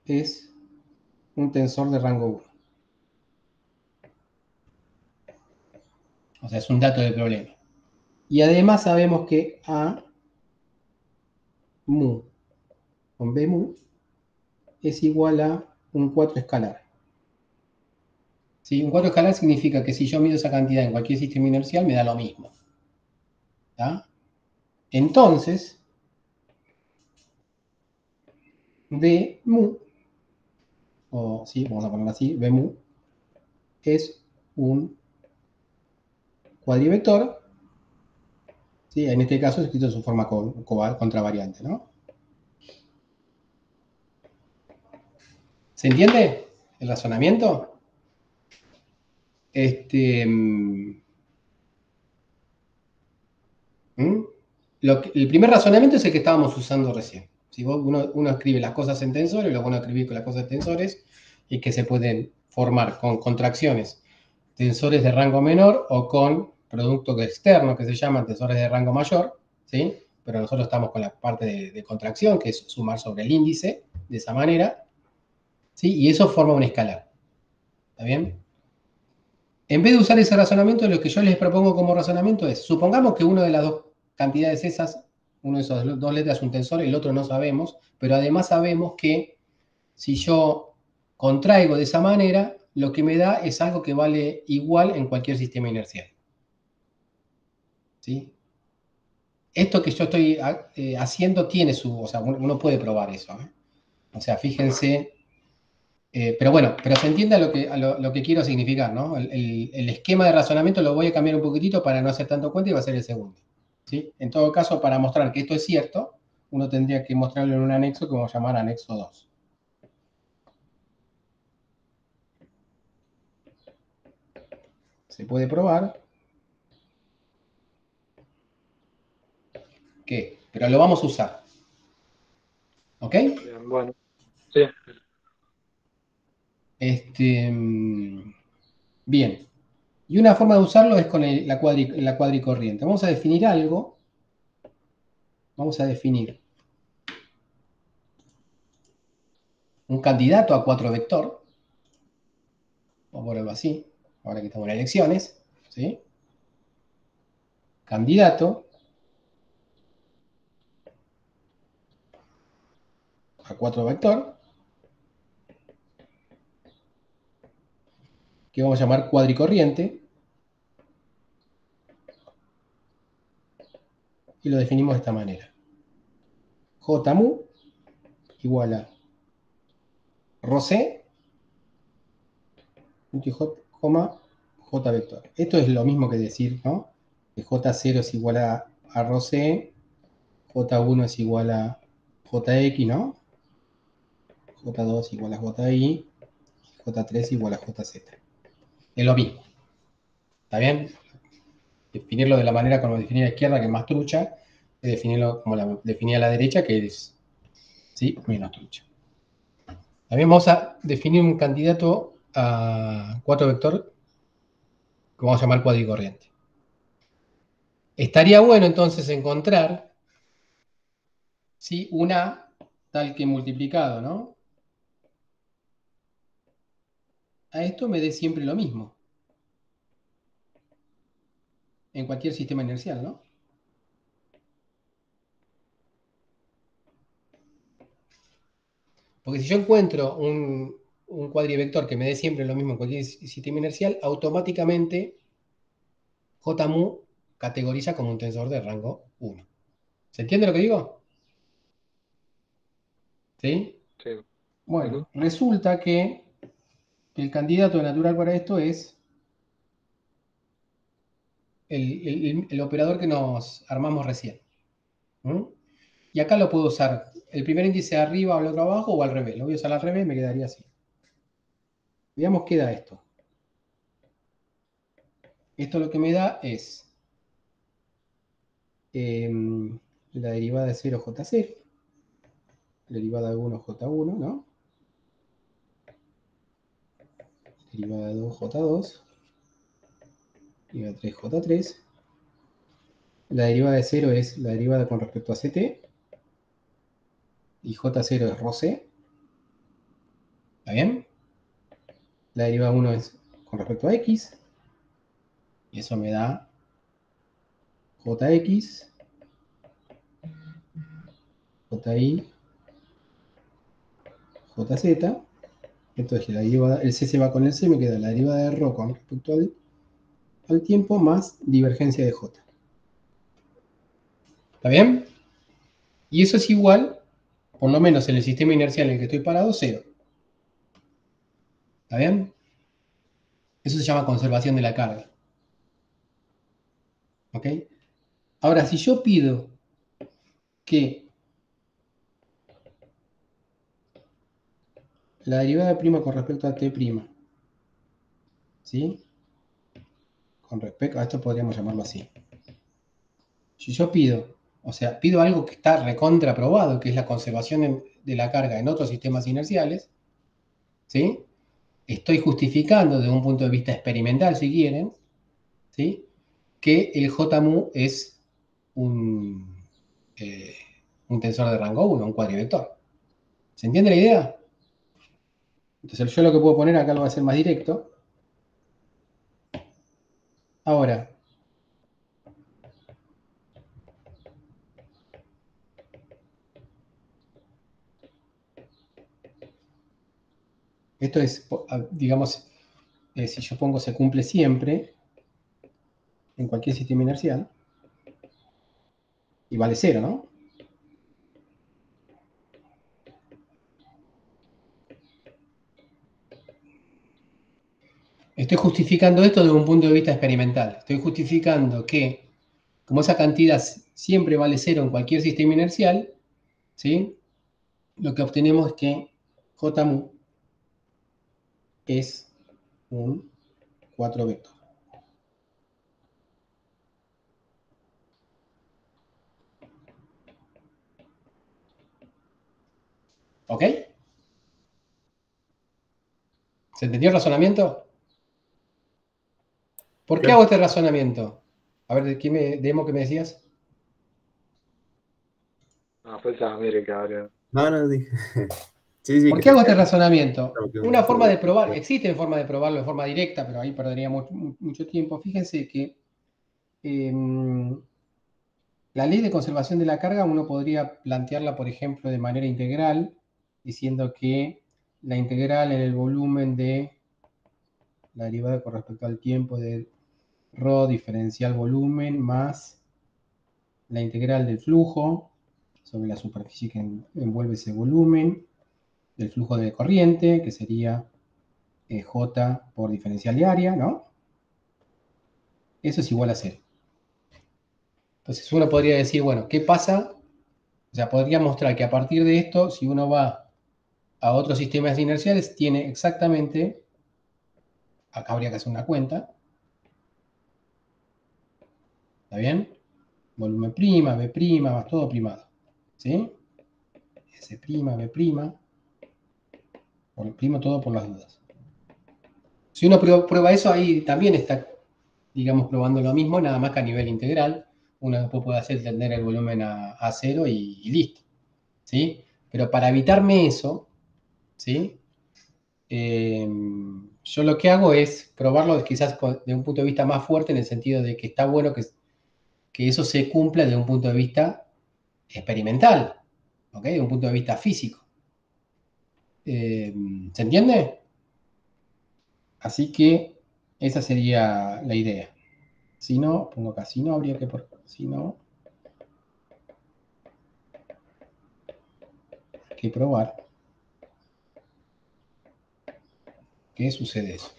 es un tensor de rango 1. O sea, es un dato de problema. Y además sabemos que A mu con B mu es igual a un 4 escalar. ¿Sí? Un 4 escalar significa que si yo mido esa cantidad en cualquier sistema inercial me da lo mismo. Entonces, B mu, o sí, vamos a ponerlo así, B mu, es un cuadrivector ¿sí? En este caso escrito en su forma contravariante, ¿no? ¿Se entiende el razonamiento? Este, mm, ¿Mm? Lo el primer razonamiento es el que estábamos usando recién. Si uno, uno escribe las cosas en tensores, lo bueno es escribir con las cosas en tensores y que se pueden formar con contracciones, tensores de rango menor o con productos externos que se llaman tensores de rango mayor, ¿sí? Pero nosotros estamos con la parte de, de contracción, que es sumar sobre el índice, de esa manera, ¿sí? Y eso forma un escalar. ¿Está bien? En vez de usar ese razonamiento, lo que yo les propongo como razonamiento es, supongamos que una de las dos cantidades esas, uno de esos dos letras es un tensor, el otro no sabemos, pero además sabemos que si yo contraigo de esa manera, lo que me da es algo que vale igual en cualquier sistema inercial. ¿Sí? Esto que yo estoy eh, haciendo tiene su, o sea, uno, puede probar eso. ¿eh? O sea, fíjense, eh, pero bueno, pero se entiende a lo que, lo, que quiero significar, ¿no? El, esquema de razonamiento lo voy a cambiar un poquitito para no hacer tanto cuenta y va a ser el segundo. ¿sí? En todo caso, para mostrar que esto es cierto, uno tendría que mostrarlo en un anexo que vamos a llamar anexo 2. Se puede probar. ¿Qué? Pero lo vamos a usar. ¿Ok? Bien, bueno. Sí. Este, bien. Y una forma de usarlo es con el, la, cuadri, la cuadricorriente. Vamos a definir algo. Vamos a definir un candidato a cuatro vector. Vamos a ponerlo así, ahora que estamos en elecciones. ¿sí? Candidato a cuatro vector. que vamos a llamar cuadricorriente. Y lo definimos de esta manera. J mu igual a Rc J, vector. Esto es lo mismo que decir, ¿no? Que J0 es igual a, a Rc, J1 es igual a Jx, ¿no? J2 igual a Ji, J3 igual a Jz. Es lo mismo. ¿Está bien? Definirlo de la manera como definía la izquierda, que es más trucha, definirlo como la definía la derecha, que es ¿sí? menos trucha. También vamos a definir un candidato a cuatro vector que vamos a llamar cuadricorriente. Estaría bueno entonces encontrar ¿sí? una tal que multiplicado, ¿no? A esto me dé siempre lo mismo. En cualquier sistema inercial, ¿no? Porque si yo encuentro un, un cuadrivector que me dé siempre lo mismo en cualquier sistema inercial, automáticamente JMU categoriza como un tensor de rango 1. ¿Se entiende lo que digo? ¿Sí? Sí. Bueno, resulta que el candidato natural para esto es el, operador que nos armamos recién. Y acá lo puedo usar el primer índice arriba o el otro abajo o al revés. Lo voy a usar al revés, me quedaría así. Veamos qué da esto. Esto lo que me da es eh, la derivada de 0J0, la derivada de 1J1, ¿no? Derivada de 2J2, derivada de 3J3. La derivada de 0 es la derivada con respecto a CT. Y J0 es ρc. ¿Está bien? La derivada 1 es con respecto a X. Y eso me da JX, JI, JZ. Entonces la derivada, el C se va con el C, me queda la derivada de ρ con respecto al, al tiempo más divergencia de J. ¿Está bien? Y eso es igual, por lo menos en el sistema inercial en el que estoy parado, cero. ¿Está bien? Eso se llama conservación de la carga. ¿Ok? Ahora, si yo pido que la derivada prima con respecto a t prima, ¿sí? Con respecto a esto podríamos llamarlo así. Si yo pido, o sea, pido algo que está recontraprobado, que es la conservación de la carga en otros sistemas inerciales, ¿sí? Estoy justificando desde un punto de vista experimental, si quieren, ¿sí? Que el JMU es un, eh, un tensor de rango 1, un cuadrivector. ¿Se entiende la idea? Entonces yo lo que puedo poner acá lo voy a hacer más directo. Ahora, esto es, digamos, eh, si yo pongo se cumple siempre en cualquier sistema inercial y vale cero, ¿no? Estoy justificando esto desde un punto de vista experimental. Estoy justificando que, como esa cantidad siempre vale cero en cualquier sistema inercial, ¿sí? lo que obtenemos es que JMU es un 4 vector. ¿Ok? ¿Se entendió el razonamiento? ¿Por qué Claro. hago este razonamiento? A ver, ¿de qué me, demo que me decías? No, fue abrió. No, no, dije. Sí, sí. ¿Por qué hago este razonamiento? Una forma de probar, existe forma de probarlo de forma directa, pero ahí perdería mu- mu- mucho tiempo. Fíjense que em, la ley de conservación de la carga uno podría plantearla, por ejemplo, de manera integral, diciendo que la integral en el volumen de la derivada con respecto al tiempo de ρ diferencial volumen más la integral del flujo sobre la superficie que en- envuelve ese volumen, del flujo de corriente, que sería eh, J por diferencial de área, ¿no? Eso es igual a cero. Entonces uno podría decir, bueno, ¿qué pasa? O sea, podría mostrar que a partir de esto, si uno va a otros sistemas inerciales, tiene exactamente, acá habría que hacer una cuenta, ¿está bien? Volumen prima, B prima, más todo primado, ¿sí? S prima, B prima, primo todo por las dudas. Si uno prueba, eso, ahí también está, digamos, probando lo mismo, nada más que a nivel integral. Uno después puede hacer tender el volumen a, cero y, listo. ¿Sí? Pero para evitarme eso, ¿sí? Eh, yo lo que hago es probarlo quizás de un punto de vista más fuerte, en el sentido de que está bueno que, que eso se cumpla desde un punto de vista experimental, ¿ok? De un punto de vista físico. Eh, ¿Se entiende? Así que esa sería la idea. Si no, pongo acá, si no habría que por, si no, que probar. ¿Qué sucede eso?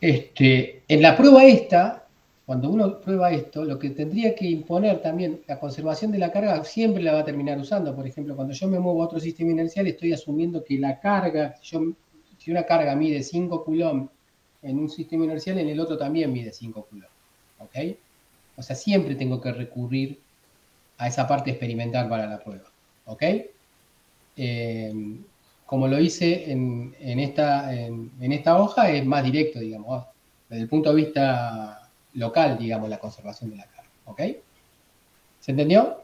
Este, en la prueba esta, cuando uno prueba esto, lo que tendría que imponer también, la conservación de la carga siempre la va a terminar usando. Por ejemplo, cuando yo me muevo a otro sistema inercial, estoy asumiendo que la carga, si una carga mide 5 coulomb en un sistema inercial, en el otro también mide 5 coulomb. ¿Ok? O sea, siempre tengo que recurrir a esa parte experimental para la prueba. ¿Ok? Eh, como lo hice en, en esta, en, en esta hoja, es más directo, digamos, ah, desde el punto de vista local, digamos, la conservación de la carga. ¿Ok? ¿Se entendió?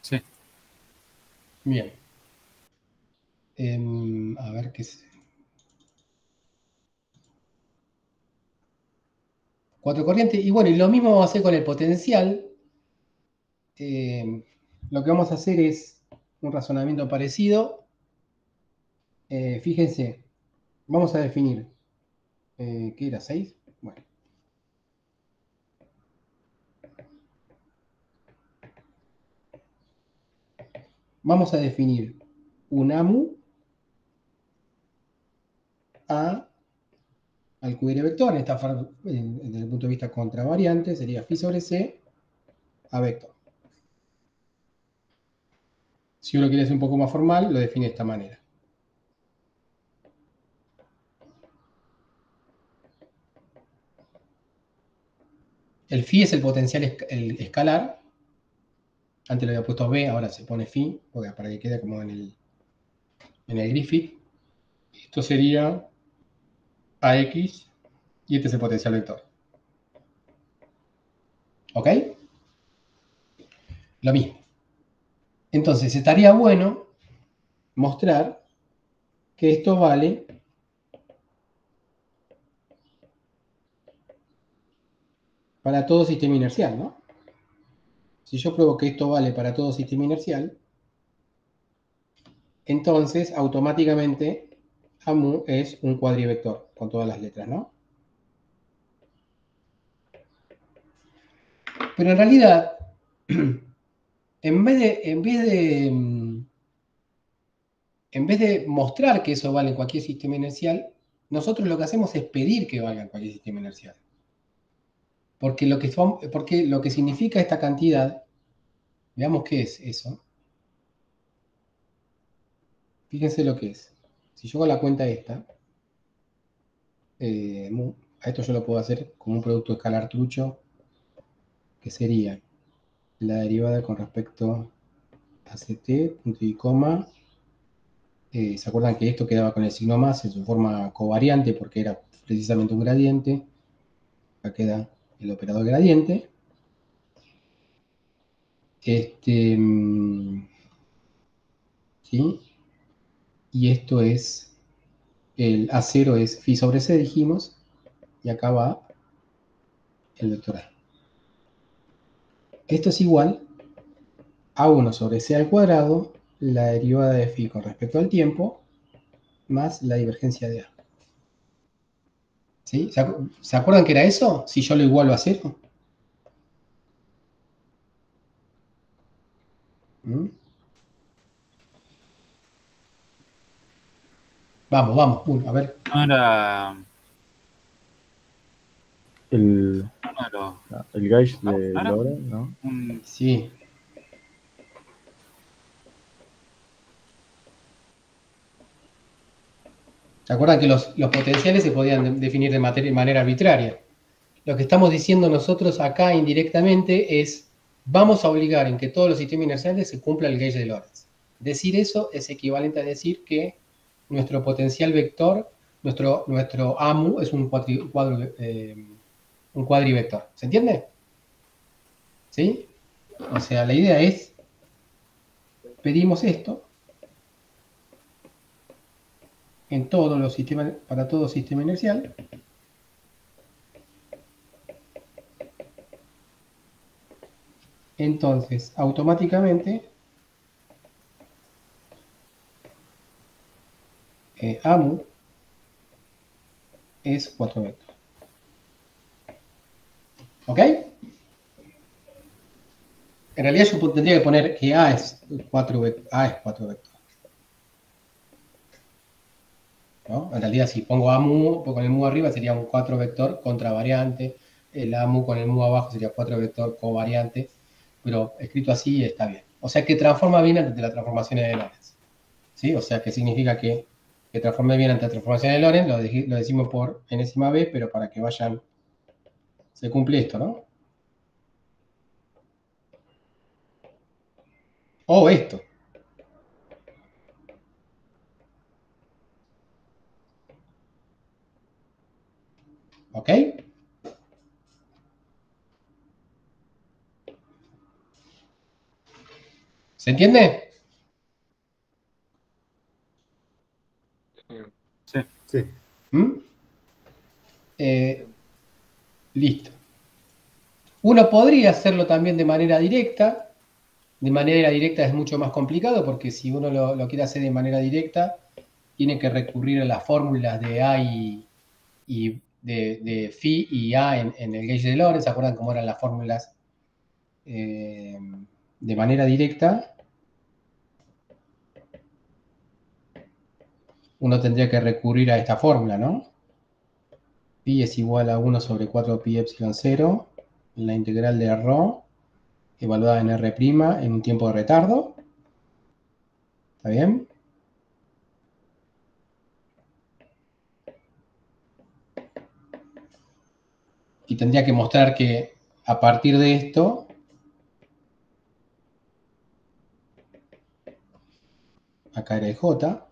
Sí. Bien. Em, a ver qué es. Cuatro corrientes. Y bueno, y lo mismo vamos a hacer con el potencial. Em, lo que vamos a hacer es un razonamiento parecido. Eh, fíjense, vamos a definir. eh, ¿Qué era? ¿6? Bueno. Vamos a definir un AMU a al QR vector, en esta desde el punto de vista contravariante, sería phi sobre C a vector. Si uno quiere ser un poco más formal, lo define de esta manera. El phi es el potencial el escalar. Antes lo había puesto B, ahora se pone phi, porque para que quede como en el, en el Griffith. Esto sería AX y este es el potencial vector. ¿Ok? Lo mismo. Entonces, estaría bueno mostrar que esto vale para todo sistema inercial, ¿no? Si yo pruebo que esto vale para todo sistema inercial, entonces automáticamente AMU es un cuadrivector con todas las letras, ¿no? Pero en realidad, en vez de, en vez de, mm, en vez de mostrar que eso vale en cualquier sistema inercial, nosotros lo que hacemos es pedir que valga en cualquier sistema inercial. Porque lo que, porque lo que significa esta cantidad, veamos qué es eso. Fíjense lo que es. Si yo hago la cuenta esta, eh, a esto yo lo puedo hacer como un producto escalar trucho, que sería la derivada con respecto a ct, punto y coma. Eh, ¿Se acuerdan que esto quedaba con el signo más en su forma covariante porque era precisamente un gradiente? Acá queda el operador gradiente. Este, ¿sí? Y esto es, el A0 es phi sobre C, dijimos, y acá va el vector A. Esto es igual a 1 sobre C al cuadrado, la derivada de phi con respecto al tiempo, más la divergencia de A. ¿Sí? ¿Se, acu- se acuerdan que era eso? Si yo lo igualo a cero. ¿Mm? Vamos, vamos, uno, a ver. Era El, el de ah, no. Sí. ¿Se acuerdan que los, los potenciales se podían de- definir de manera arbitraria? Lo que estamos diciendo nosotros acá indirectamente es, vamos a obligar en que todos los sistemas inerciales se cumpla el gauge de Lorentz. Decir eso es equivalente a decir que nuestro potencial vector, nuestro, nuestro AMU es un, cuadri- eh, un cuadrivector. ¿Se entiende? ¿Sí? O sea, la idea es, pedimos esto en todos los sistemas, para todo sistema inercial. Entonces, automáticamente, eh, AMU es 4 vectores. ¿Ok? En realidad yo tendría que poner que A es 4 A es 4 vectores. En realidad si pongo A mu, con el mu arriba sería un 4 vector contravariante, el A mu con el mu abajo sería 4 vector covariante, pero escrito así está bien. O sea que transforma bien ante la transformación de Lorentz. ¿Sí? O sea que significa que, que transforme bien ante la transformación de Lorentz, lo, lo decimos por enésima vez, pero para que vayan, se cumple esto, ¿no? O esto. ¿Ok? ¿Se entiende? Sí. ¿Mm? Eh, listo. Uno podría hacerlo también de manera directa. De manera directa es mucho más complicado porque si uno lo, lo quiere hacer de manera directa, tiene que recurrir a las fórmulas de A y, y de, de phi y A en, el gauge de Lorentz. ¿Se acuerdan cómo eran las fórmulas eh, de manera directa? Uno tendría que recurrir a esta fórmula, ¿no? Pi es igual a 1 sobre 4 pi epsilon 0, la integral de ρ, evaluada en R' en un tiempo de retardo. ¿Está bien? Tendría que mostrar que a partir de esto, acá era el J,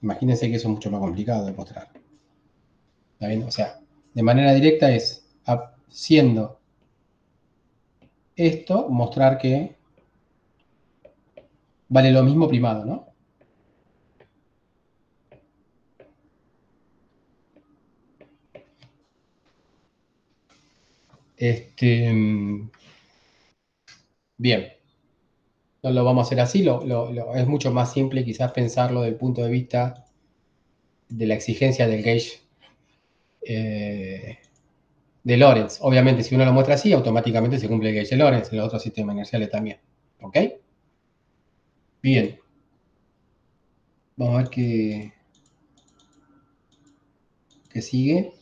Imagínense que eso es mucho más complicado de mostrar. ¿Está bien? O sea, de manera directa es siendo esto, mostrar que vale lo mismo primado, ¿no? Este, bien. No lo vamos a hacer así, es mucho más simple quizás pensarlo desde el punto de vista de la exigencia del gauge eh, de Lorentz. Obviamente, si uno lo muestra así, automáticamente se cumple el gauge de Lorentz en los otros sistemas inerciales también. ¿Ok? Bien. Vamos a ver qué, qué sigue.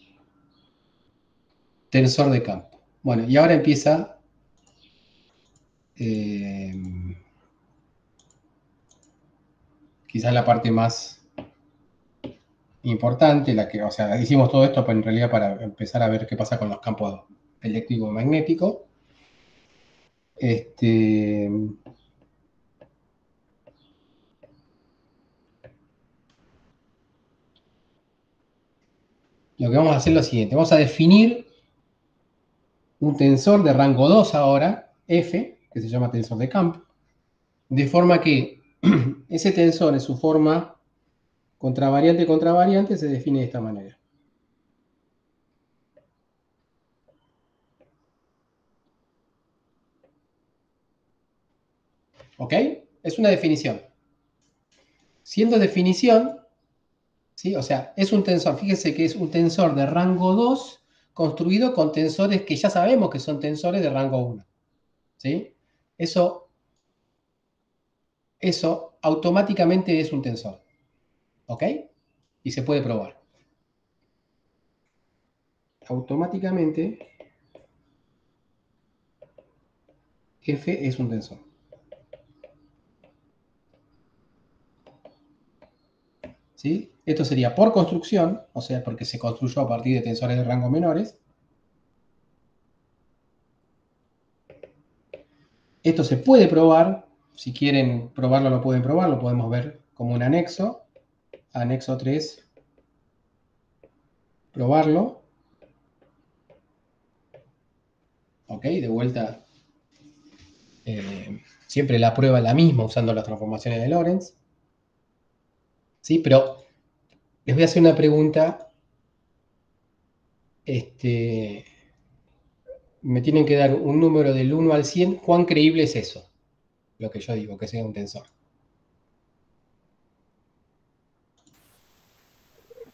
Tensor de campo. Bueno, y ahora empieza eh, quizás la parte más importante, la que, o sea, hicimos todo esto en realidad para empezar a ver qué pasa con los campos eléctrico magnético. Este, lo que vamos a hacer es lo siguiente, vamos a definir un tensor de rango 2 ahora, F, que se llama tensor de campo, de forma que ese tensor en su forma contravariante contravariante se define de esta manera. ¿Ok? Es una definición. Siendo definición, ¿sí? o sea, es un tensor, fíjense que es un tensor de rango 2 construido con tensores que ya sabemos que son tensores de rango 1. ¿sí? Eso, eso automáticamente es un tensor. ¿Ok? Y se puede probar. Automáticamente F es un tensor. ¿Sí? Esto sería por construcción, o sea, porque se construyó a partir de tensores de rango menores. Esto se puede probar, si quieren probarlo lo pueden probar, lo podemos ver como un anexo. Anexo 3, probarlo. Ok, de vuelta, eh, siempre la prueba es la misma usando las transformaciones de Lorentz. Sí, pero les voy a hacer una pregunta. Este, me tienen que dar un número del 1 al 100, ¿cuán creíble es eso? Lo que yo digo, que sea un tensor.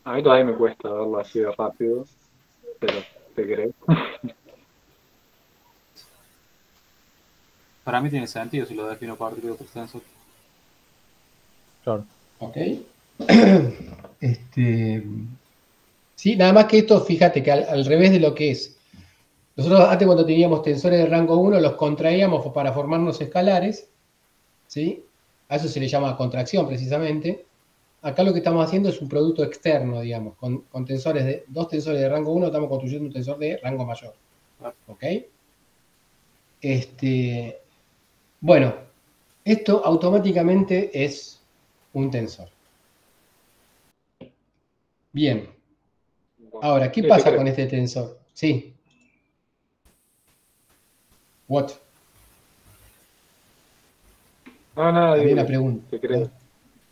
A mí todavía me cuesta verlo así de rápido, pero te creo. Para mí tiene sentido si lo defino a partir de otro tensor. Claro. Ok. Este, sí, nada más que esto, fíjate que al revés de lo que es nosotros antes cuando teníamos tensores de rango 1 los contraíamos para formarnos escalares, ¿sí? A eso se le llama contracción precisamente. Acá lo que estamos haciendo es un producto externo, digamos, con, tensores de, dos tensores de rango 1 estamos construyendo un tensor de rango mayor. ¿Ok? Este, bueno, esto automáticamente es un tensor. Bien. Ahora, ¿qué pasa con este tensor? Sí. What? No, no, Había una pregunta. Te creo.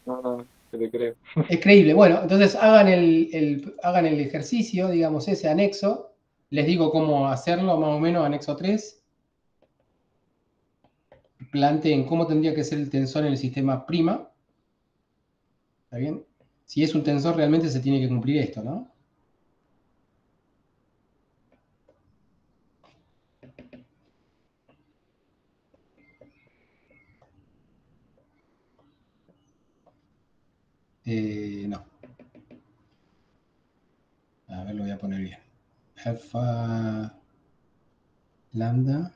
No, no, te creo. Es creíble. Bueno, entonces hagan el, hagan el ejercicio, digamos, ese anexo. Les digo cómo hacerlo, más o menos, anexo 3. Planteen cómo tendría que ser el tensor en el sistema prima. ¿Está bien? Si es un tensor, realmente se tiene que cumplir esto, ¿no? Eh, no. A ver, lo voy a poner bien. Alfa lambda.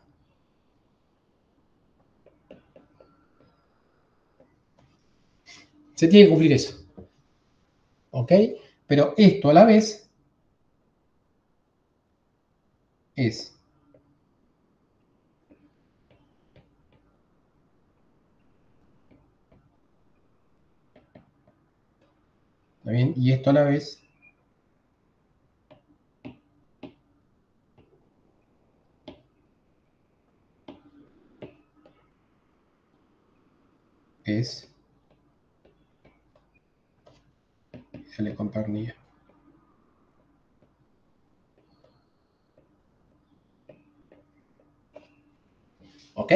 Se tiene que cumplir eso. ¿ok? Pero esto a la vez es ¿Está bien? Y esto a la vez es L compañía. ¿Ok?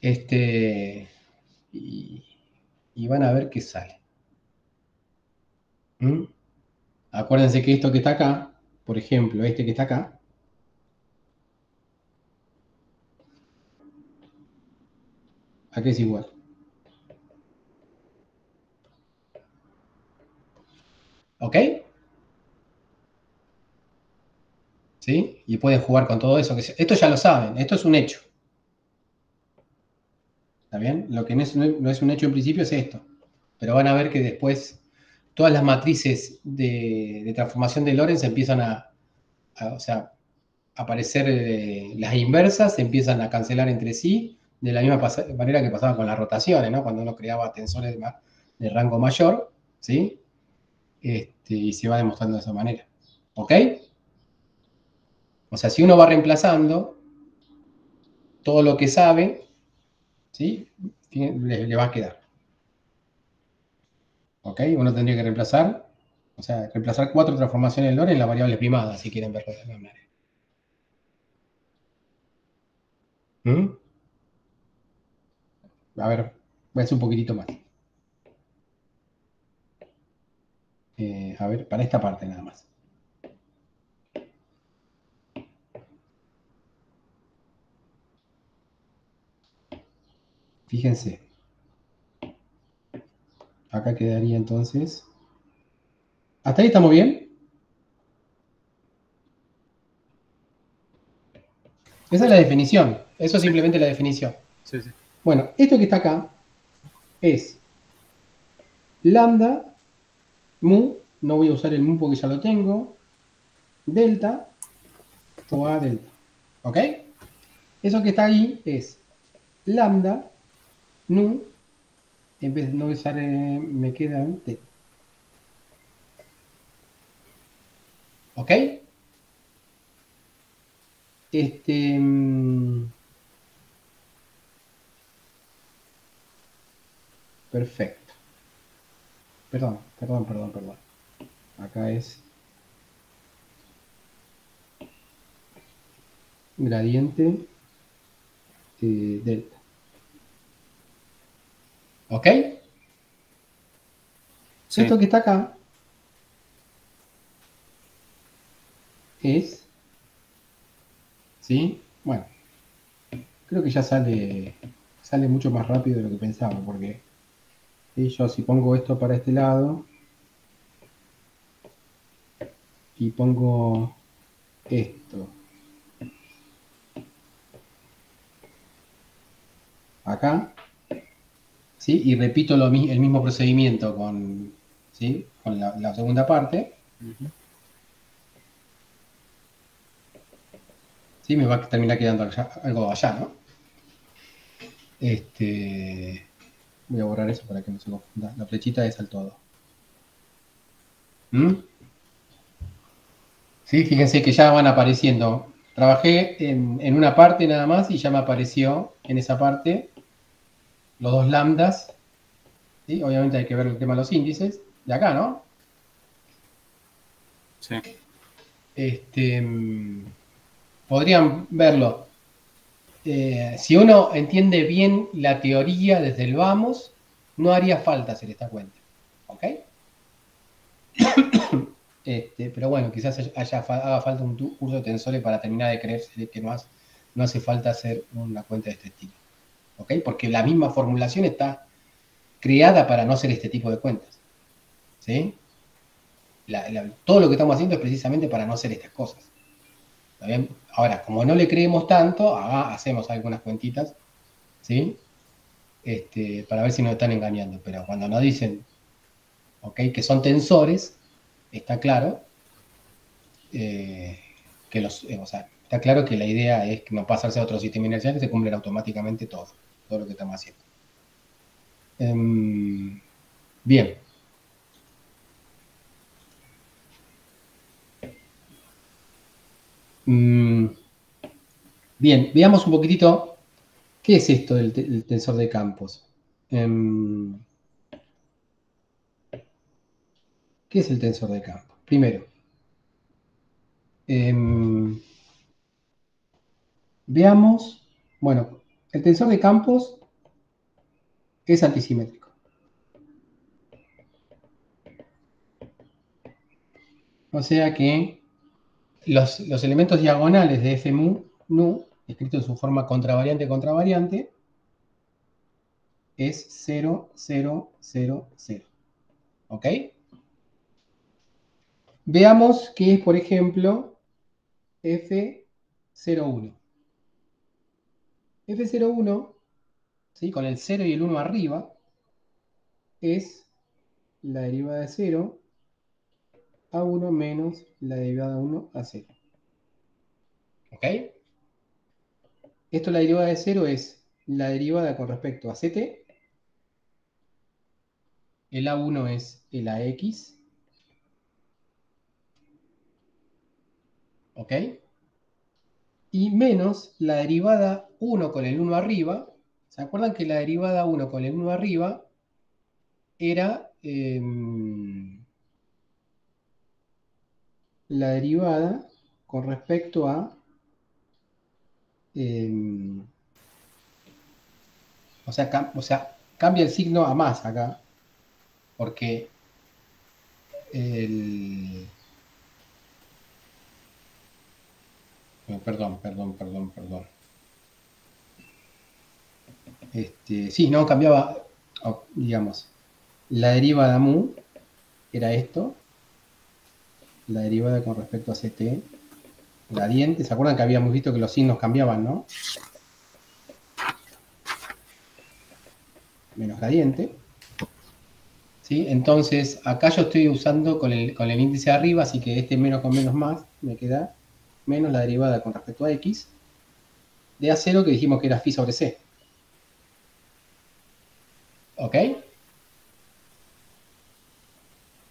Este, y, van a ver qué sale. ¿Mm? Acuérdense que esto que está acá, por ejemplo, este que está acá, ¿a qué es igual? ¿Ok? ¿Sí? Y pueden jugar con todo eso. Esto ya lo saben, esto es un hecho. ¿Está bien? Lo que no es, un hecho en principio es esto. Pero van a ver que después todas las matrices de, transformación de Lorentz empiezan a, o sea, aparecer eh, las inversas, se empiezan a cancelar entre sí, de la misma manera que pasaba con las rotaciones, ¿no? Cuando uno creaba tensores de, de rango mayor, ¿sí? Este, y se va demostrando de esa manera. ¿Ok? O sea, si uno va reemplazando todo lo que sabe, ¿sí? Le, va a quedar. ¿Ok? Uno tendría que reemplazar, o sea, reemplazar cuatro transformaciones Lorentz en la variable primada, si quieren verlo de alguna manera. ¿Mm? A ver, voy a hacer un poquitito más. Eh, a ver, para esta parte nada más. Fíjense. Acá quedaría entonces. ¿Hasta ahí estamos bien? Esa es la definición. Eso es simplemente la definición. Sí, sí. Bueno, esto que está acá es lambda mu, no voy a usar el mu porque ya lo tengo, delta o a delta. ¿Ok? Eso que está ahí es lambda nu, en vez de no usar, eh, me queda un t. ¿Ok? Este... Mm, perfecto. Perdón, perdón, perdón, perdón. Acá es gradiente eh, delta. ¿Ok? Esto que está acá es, ¿sí? Bueno, creo que ya sale, sale mucho más rápido de lo que pensaba, porque y yo si pongo esto para este lado y pongo esto acá, ¿sí? Y repito lo, el mismo procedimiento con, ¿sí? con la, segunda parte. ¿Sí? Me va a terminar quedando algo allá, ¿no? Este... Voy a borrar eso para que no se confunda. La flechita es al todo. ¿Mm? Sí, fíjense que ya van apareciendo. Trabajé en, una parte nada más y ya me apareció en esa parte los dos lambdas. ¿sí? Obviamente hay que ver el tema de los índices. De acá, ¿no? Sí. Este, mm, podrían verlo eh, si uno entiende bien la teoría desde el vamos, no haría falta hacer esta cuenta. ¿Ok? Este, pero bueno, quizás haya, haga falta un curso de tensores para terminar de creerse que no, no hace falta hacer una cuenta de este estilo. ¿Ok? Porque la misma formulación está creada para no hacer este tipo de cuentas. ¿Sí? todo lo que estamos haciendo es precisamente para no hacer estas cosas. Ahora, como no le creemos tanto, hacemos algunas cuentitas, ¿sí? Este, para ver si nos están engañando. Pero cuando nos dicen, ok, que son tensores, está claro, eh, que los, eh, o sea, está claro que la idea es no pasarse a otro sistema inercial que se cumplen automáticamente todo, todo lo que estamos haciendo. Em, bien. Mm, bien, veamos un poquitito qué es esto del, te- del tensor de campos. Em, ¿Qué es el tensor de campos? Primero, em, veamos, bueno, el tensor de campos es antisimétrico. O sea que los, los elementos diagonales de F mu, nu, escrito en su forma contravariante contravariante, es 0, 0, 0, 0. ¿Ok? Veamos qué es, por ejemplo, F01. F01, ¿sí? con el 0 y el 1 arriba, es la derivada de 0 a 1 menos la derivada de 1 a 0. ¿Ok? Esto la derivada de 0 es la derivada con respecto a ct. El a1 es el ax. ¿Ok? Y menos la derivada 1 con el 1 arriba. ¿Se acuerdan que la derivada 1 con el 1 arriba era em, la derivada con respecto a em, o sea, o sea, cambia el signo a más acá, porque el... perdón, perdón, perdón, perdón. Este, sí, no, cambiaba, oh, digamos, la derivada mu era esto, la derivada con respecto a ct, gradiente, ¿se acuerdan que habíamos visto que los signos cambiaban, no? menos gradiente. ¿Sí? Entonces, acá yo estoy usando con el, con el índice de arriba, así que este menos con menos más me queda menos la derivada con respecto a x de A0 que dijimos que era phi sobre c. ¿Ok?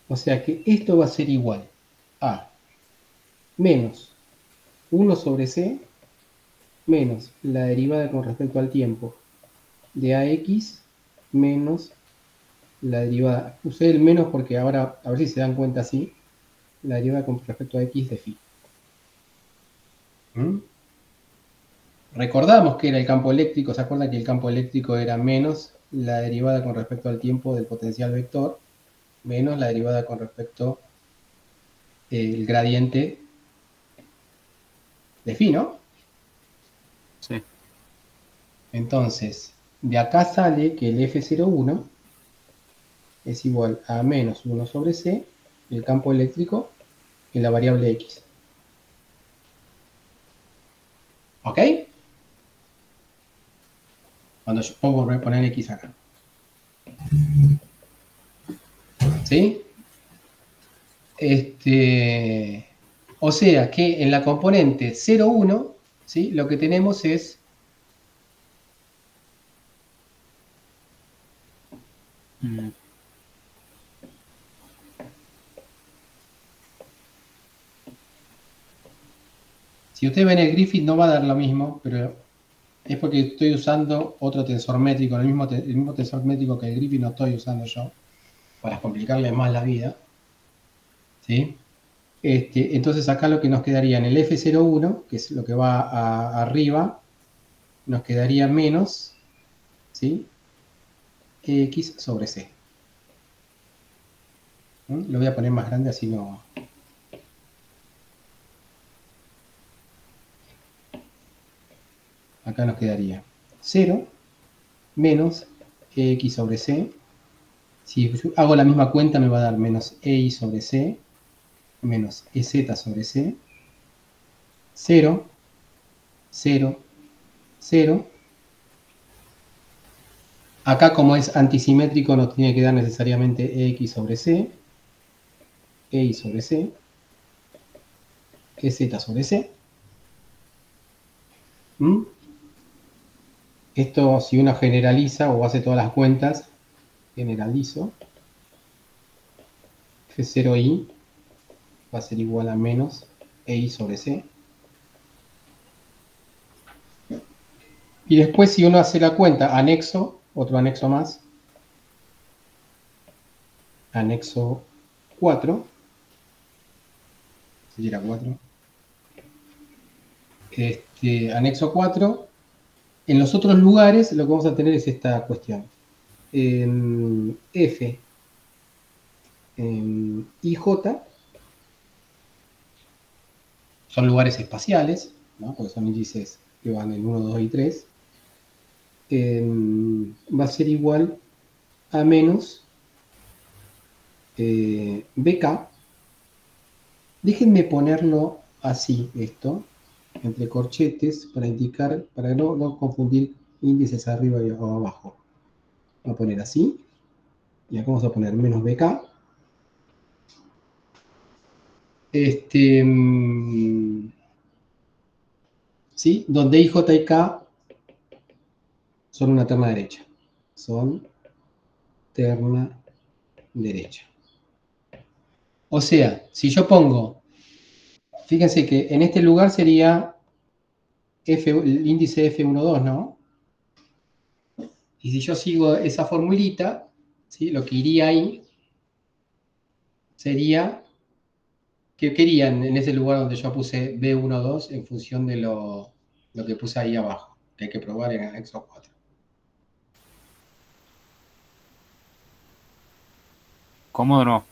O sea que esto va a ser igual a menos 1 sobre c menos la derivada con respecto al tiempo de ax menos la derivada. Usé el menos porque ahora, a ver si se dan cuenta así, la derivada con respecto a x de phi. ¿Mm? Recordamos que era el campo eléctrico, ¿se acuerdan que el campo eléctrico era menos la derivada con respecto al tiempo del potencial vector, menos la derivada con respecto el gradiente de phi, ¿no? Sí. Entonces, de acá sale que el F01 es igual a menos 1 sobre C, el campo eléctrico, en la variable X. ¿Ok? Cuando pongo, voy a poner X acá. ¿Sí? Este, o sea que en la componente 0,1, ¿sí? Lo que tenemos es Si ustedes ven el Griffith no va a dar lo mismo, pero es porque estoy usando otro tensor métrico, el mismo, tensor métrico que el Griffith no estoy usando yo, para complicarle más la vida. ¿Sí? Este, entonces acá lo que nos quedaría en el F01, que es lo que va a- arriba, nos quedaría menos, ¿sí? X sobre C. ¿Mm? Lo voy a poner más grande así no, acá nos quedaría 0 menos x sobre c. Si hago la misma cuenta me va a dar menos EI sobre C menos EZ sobre C. 0, 0, 0. Acá como es antisimétrico nos tiene que dar necesariamente EX sobre C. EI sobre C. es Z sobre C. ¿Mm? Esto, si uno generaliza o hace todas las cuentas, generalizo, F0i va a ser igual a menos EI sobre C. Y después, si uno hace la cuenta, anexo, otro anexo más, anexo 4, sería 4, este, anexo 4, en los otros lugares lo que vamos a tener es esta cuestión. En F, en IJ, son lugares espaciales, ¿no? porque son índices que van en 1, 2 y 3, en, va a ser igual a menos eh, BK. Déjenme ponerlo así, esto, entre corchetes, para indicar, para no, no confundir índices arriba y abajo. Voy a poner así, y acá vamos a poner menos BK. Este, mm, ¿sí? Donde I, J y K son una terna derecha. Son terna derecha. O sea, si yo pongo, fíjense que en este lugar sería F, el índice F12, ¿no? Y si yo sigo esa formulita, ¿sí? lo que iría ahí sería que querían en ese lugar donde yo puse B12 en función de lo, lo que puse ahí abajo, que hay que probar en el anexo 4. ¿Cómo no?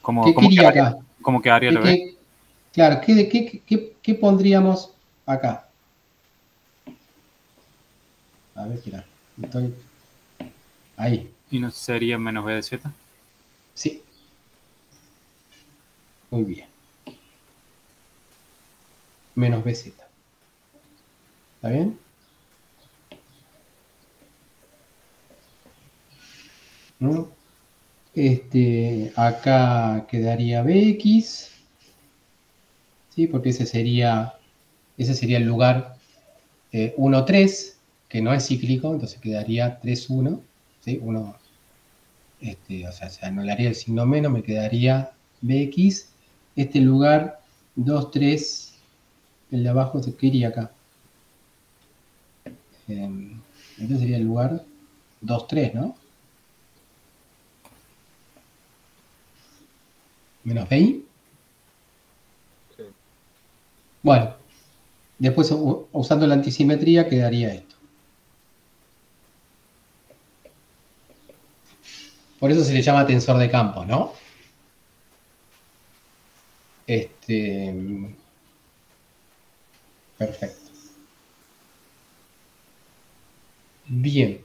¿Cómo, ¿Qué cómo quería quedaría, acá? cómo quedaría ¿Qué- lo ve? qué- claro, ¿qué, qué- qué- qué pondríamos acá? A ver, espera. Estoy... Ahí, ¿Y no sería menos B de Z? sí. Muy bien. Menos BZ. ¿Está bien? ¿No? Este, acá quedaría BX. ¿Sí? Porque ese sería, ese sería el lugar eh, 1-3, que no es cíclico, entonces quedaría 3-1. ¿sí? Este, o sea, se anularía el signo menos, me quedaría BX. Este lugar 2-3, el de abajo, ¿qué iría acá? Em, entonces sería el lugar 2-3, ¿no? Menos BI. Bueno, después usando la antisimetría quedaría esto. Por eso se le llama tensor de campos, ¿no? Este. Perfecto. Bien.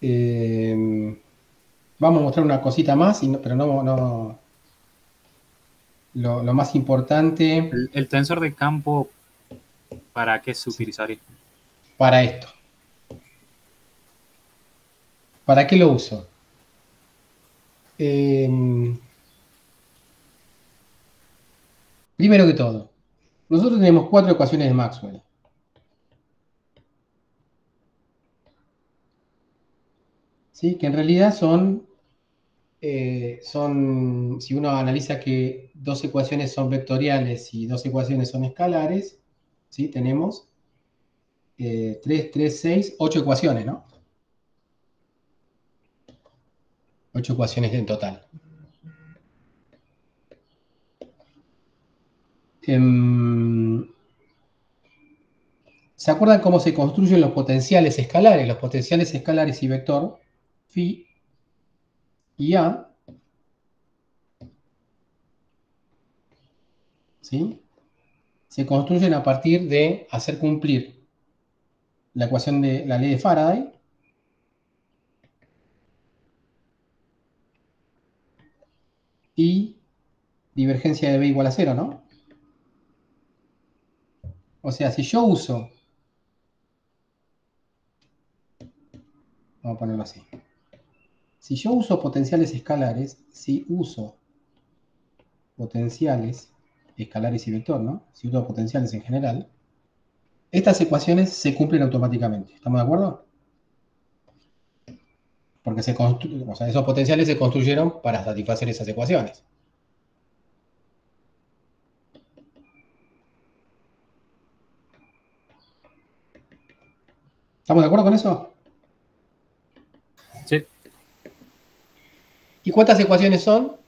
Eh, vamos a mostrar una cosita más, pero no. Lo, lo más importante El, el tensor de campo, ¿para qué se utilizaría? para esto. ¿Para qué lo uso? Eh, primero que todo, nosotros tenemos cuatro ecuaciones de Maxwell. ¿Sí? Que en realidad son, eh, son, si uno analiza que dos ecuaciones son vectoriales y dos ecuaciones son escalares, ¿sí? Tenemos eh, 3, 3, 6, 8 ecuaciones, ¿no? 8 ecuaciones en total. Em, ¿Se acuerdan cómo se construyen los potenciales escalares? Los potenciales escalares y vector, phi y a, ¿sí? Se construyen a partir de hacer cumplir la ecuación de la ley de Faraday y divergencia de B igual a cero, ¿no? O sea, si yo uso, vamos a ponerlo así, si yo uso potenciales escalares, si uso potenciales escalares y vector, ¿no? Circuitos potenciales en general, estas ecuaciones se cumplen automáticamente. ¿Estamos de acuerdo? Porque esos potenciales se construyeron para satisfacer esas ecuaciones. ¿Estamos de acuerdo con eso? ¿Y cuántas ecuaciones son?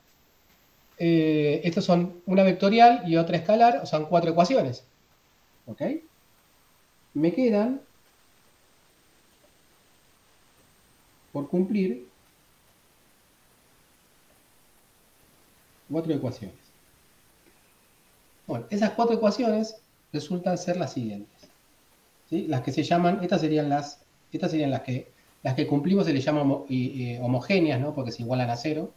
Eh, estos son una vectorial y otra escalar, o son cuatro ecuaciones. ¿Ok? Me quedan por cumplir cuatro ecuaciones. Bueno, esas cuatro ecuaciones resultan ser las siguientes. Las que se llaman, estas serían las, estas serían las que, las que cumplimos se les llama homogéneas, ¿no? Porque se igualan a cero.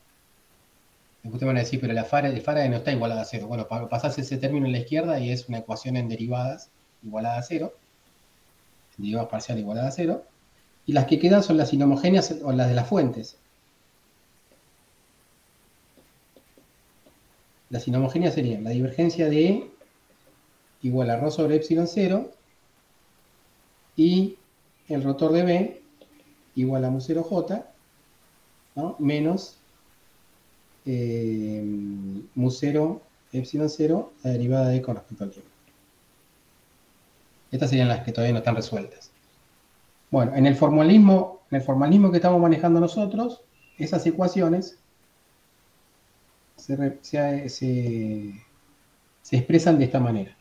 Ustedes van a decir, pero la Faraday, Faraday no está igualada a cero. Bueno, pasás ese término en la izquierda y es una ecuación en derivadas igualada a cero. Derivadas parcial igualada a cero. Y las que quedan son las inhomogéneas o las de las fuentes. Las inhomogéneas serían la divergencia de E igual a ρ sobre epsilon 0 y el rotor de B igual a mu 0j menos eh, mu 0 epsilon 0 la derivada de con respecto al tiempo. Estas serían las que todavía no están resueltas. Bueno, en el formalismo, en el formalismo que estamos manejando nosotros, esas ecuaciones se, se expresan de esta manera.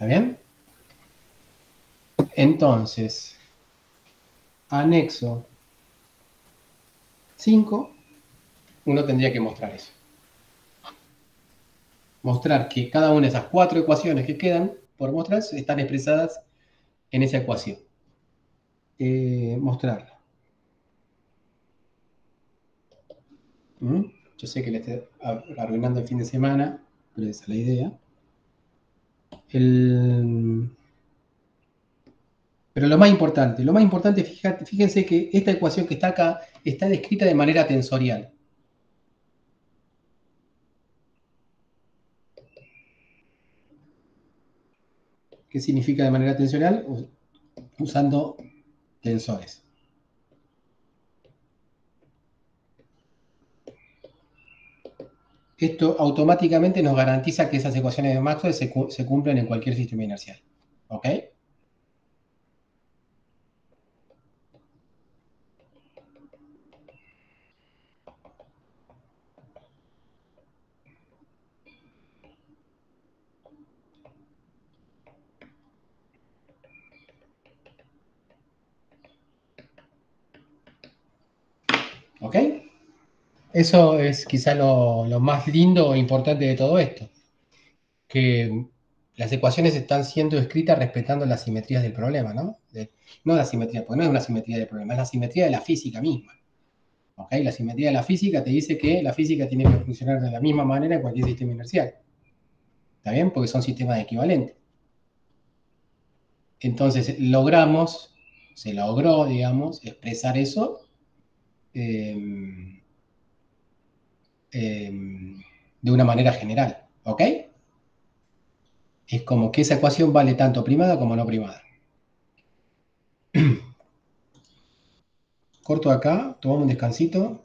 ¿Está bien? Entonces, anexo 5, uno tendría que mostrar eso. Mostrar que cada una de esas cuatro ecuaciones que quedan por mostrar están expresadas en esa ecuación. Eh, mostrarla. ¿Mm? Yo sé que le estoy arruinando el fin de semana, pero esa es la idea. Pero lo más importante, lo más importante, fíjense que esta ecuación que está acá está descrita de manera tensorial. ¿Qué significa de manera tensorial? Usando tensores. Esto automáticamente nos garantiza que esas ecuaciones de Maxwell se, cumplen en cualquier sistema inercial. ¿Ok? Eso es quizá lo, más lindo e importante de todo esto. Que las ecuaciones están siendo escritas respetando las simetrías del problema, ¿no? no la simetría, porque no es una simetría del problema, es la simetría de la física misma. ¿Ok? La simetría de la física te dice que la física tiene que funcionar de la misma manera en cualquier sistema inercial. ¿Está bien? Porque son sistemas equivalentes. Entonces, logramos, se logró, digamos, expresar eso Em, em, de una manera general. ¿Ok? Es como que esa ecuación vale tanto primada como no primada. Corto acá, tomamos un descansito.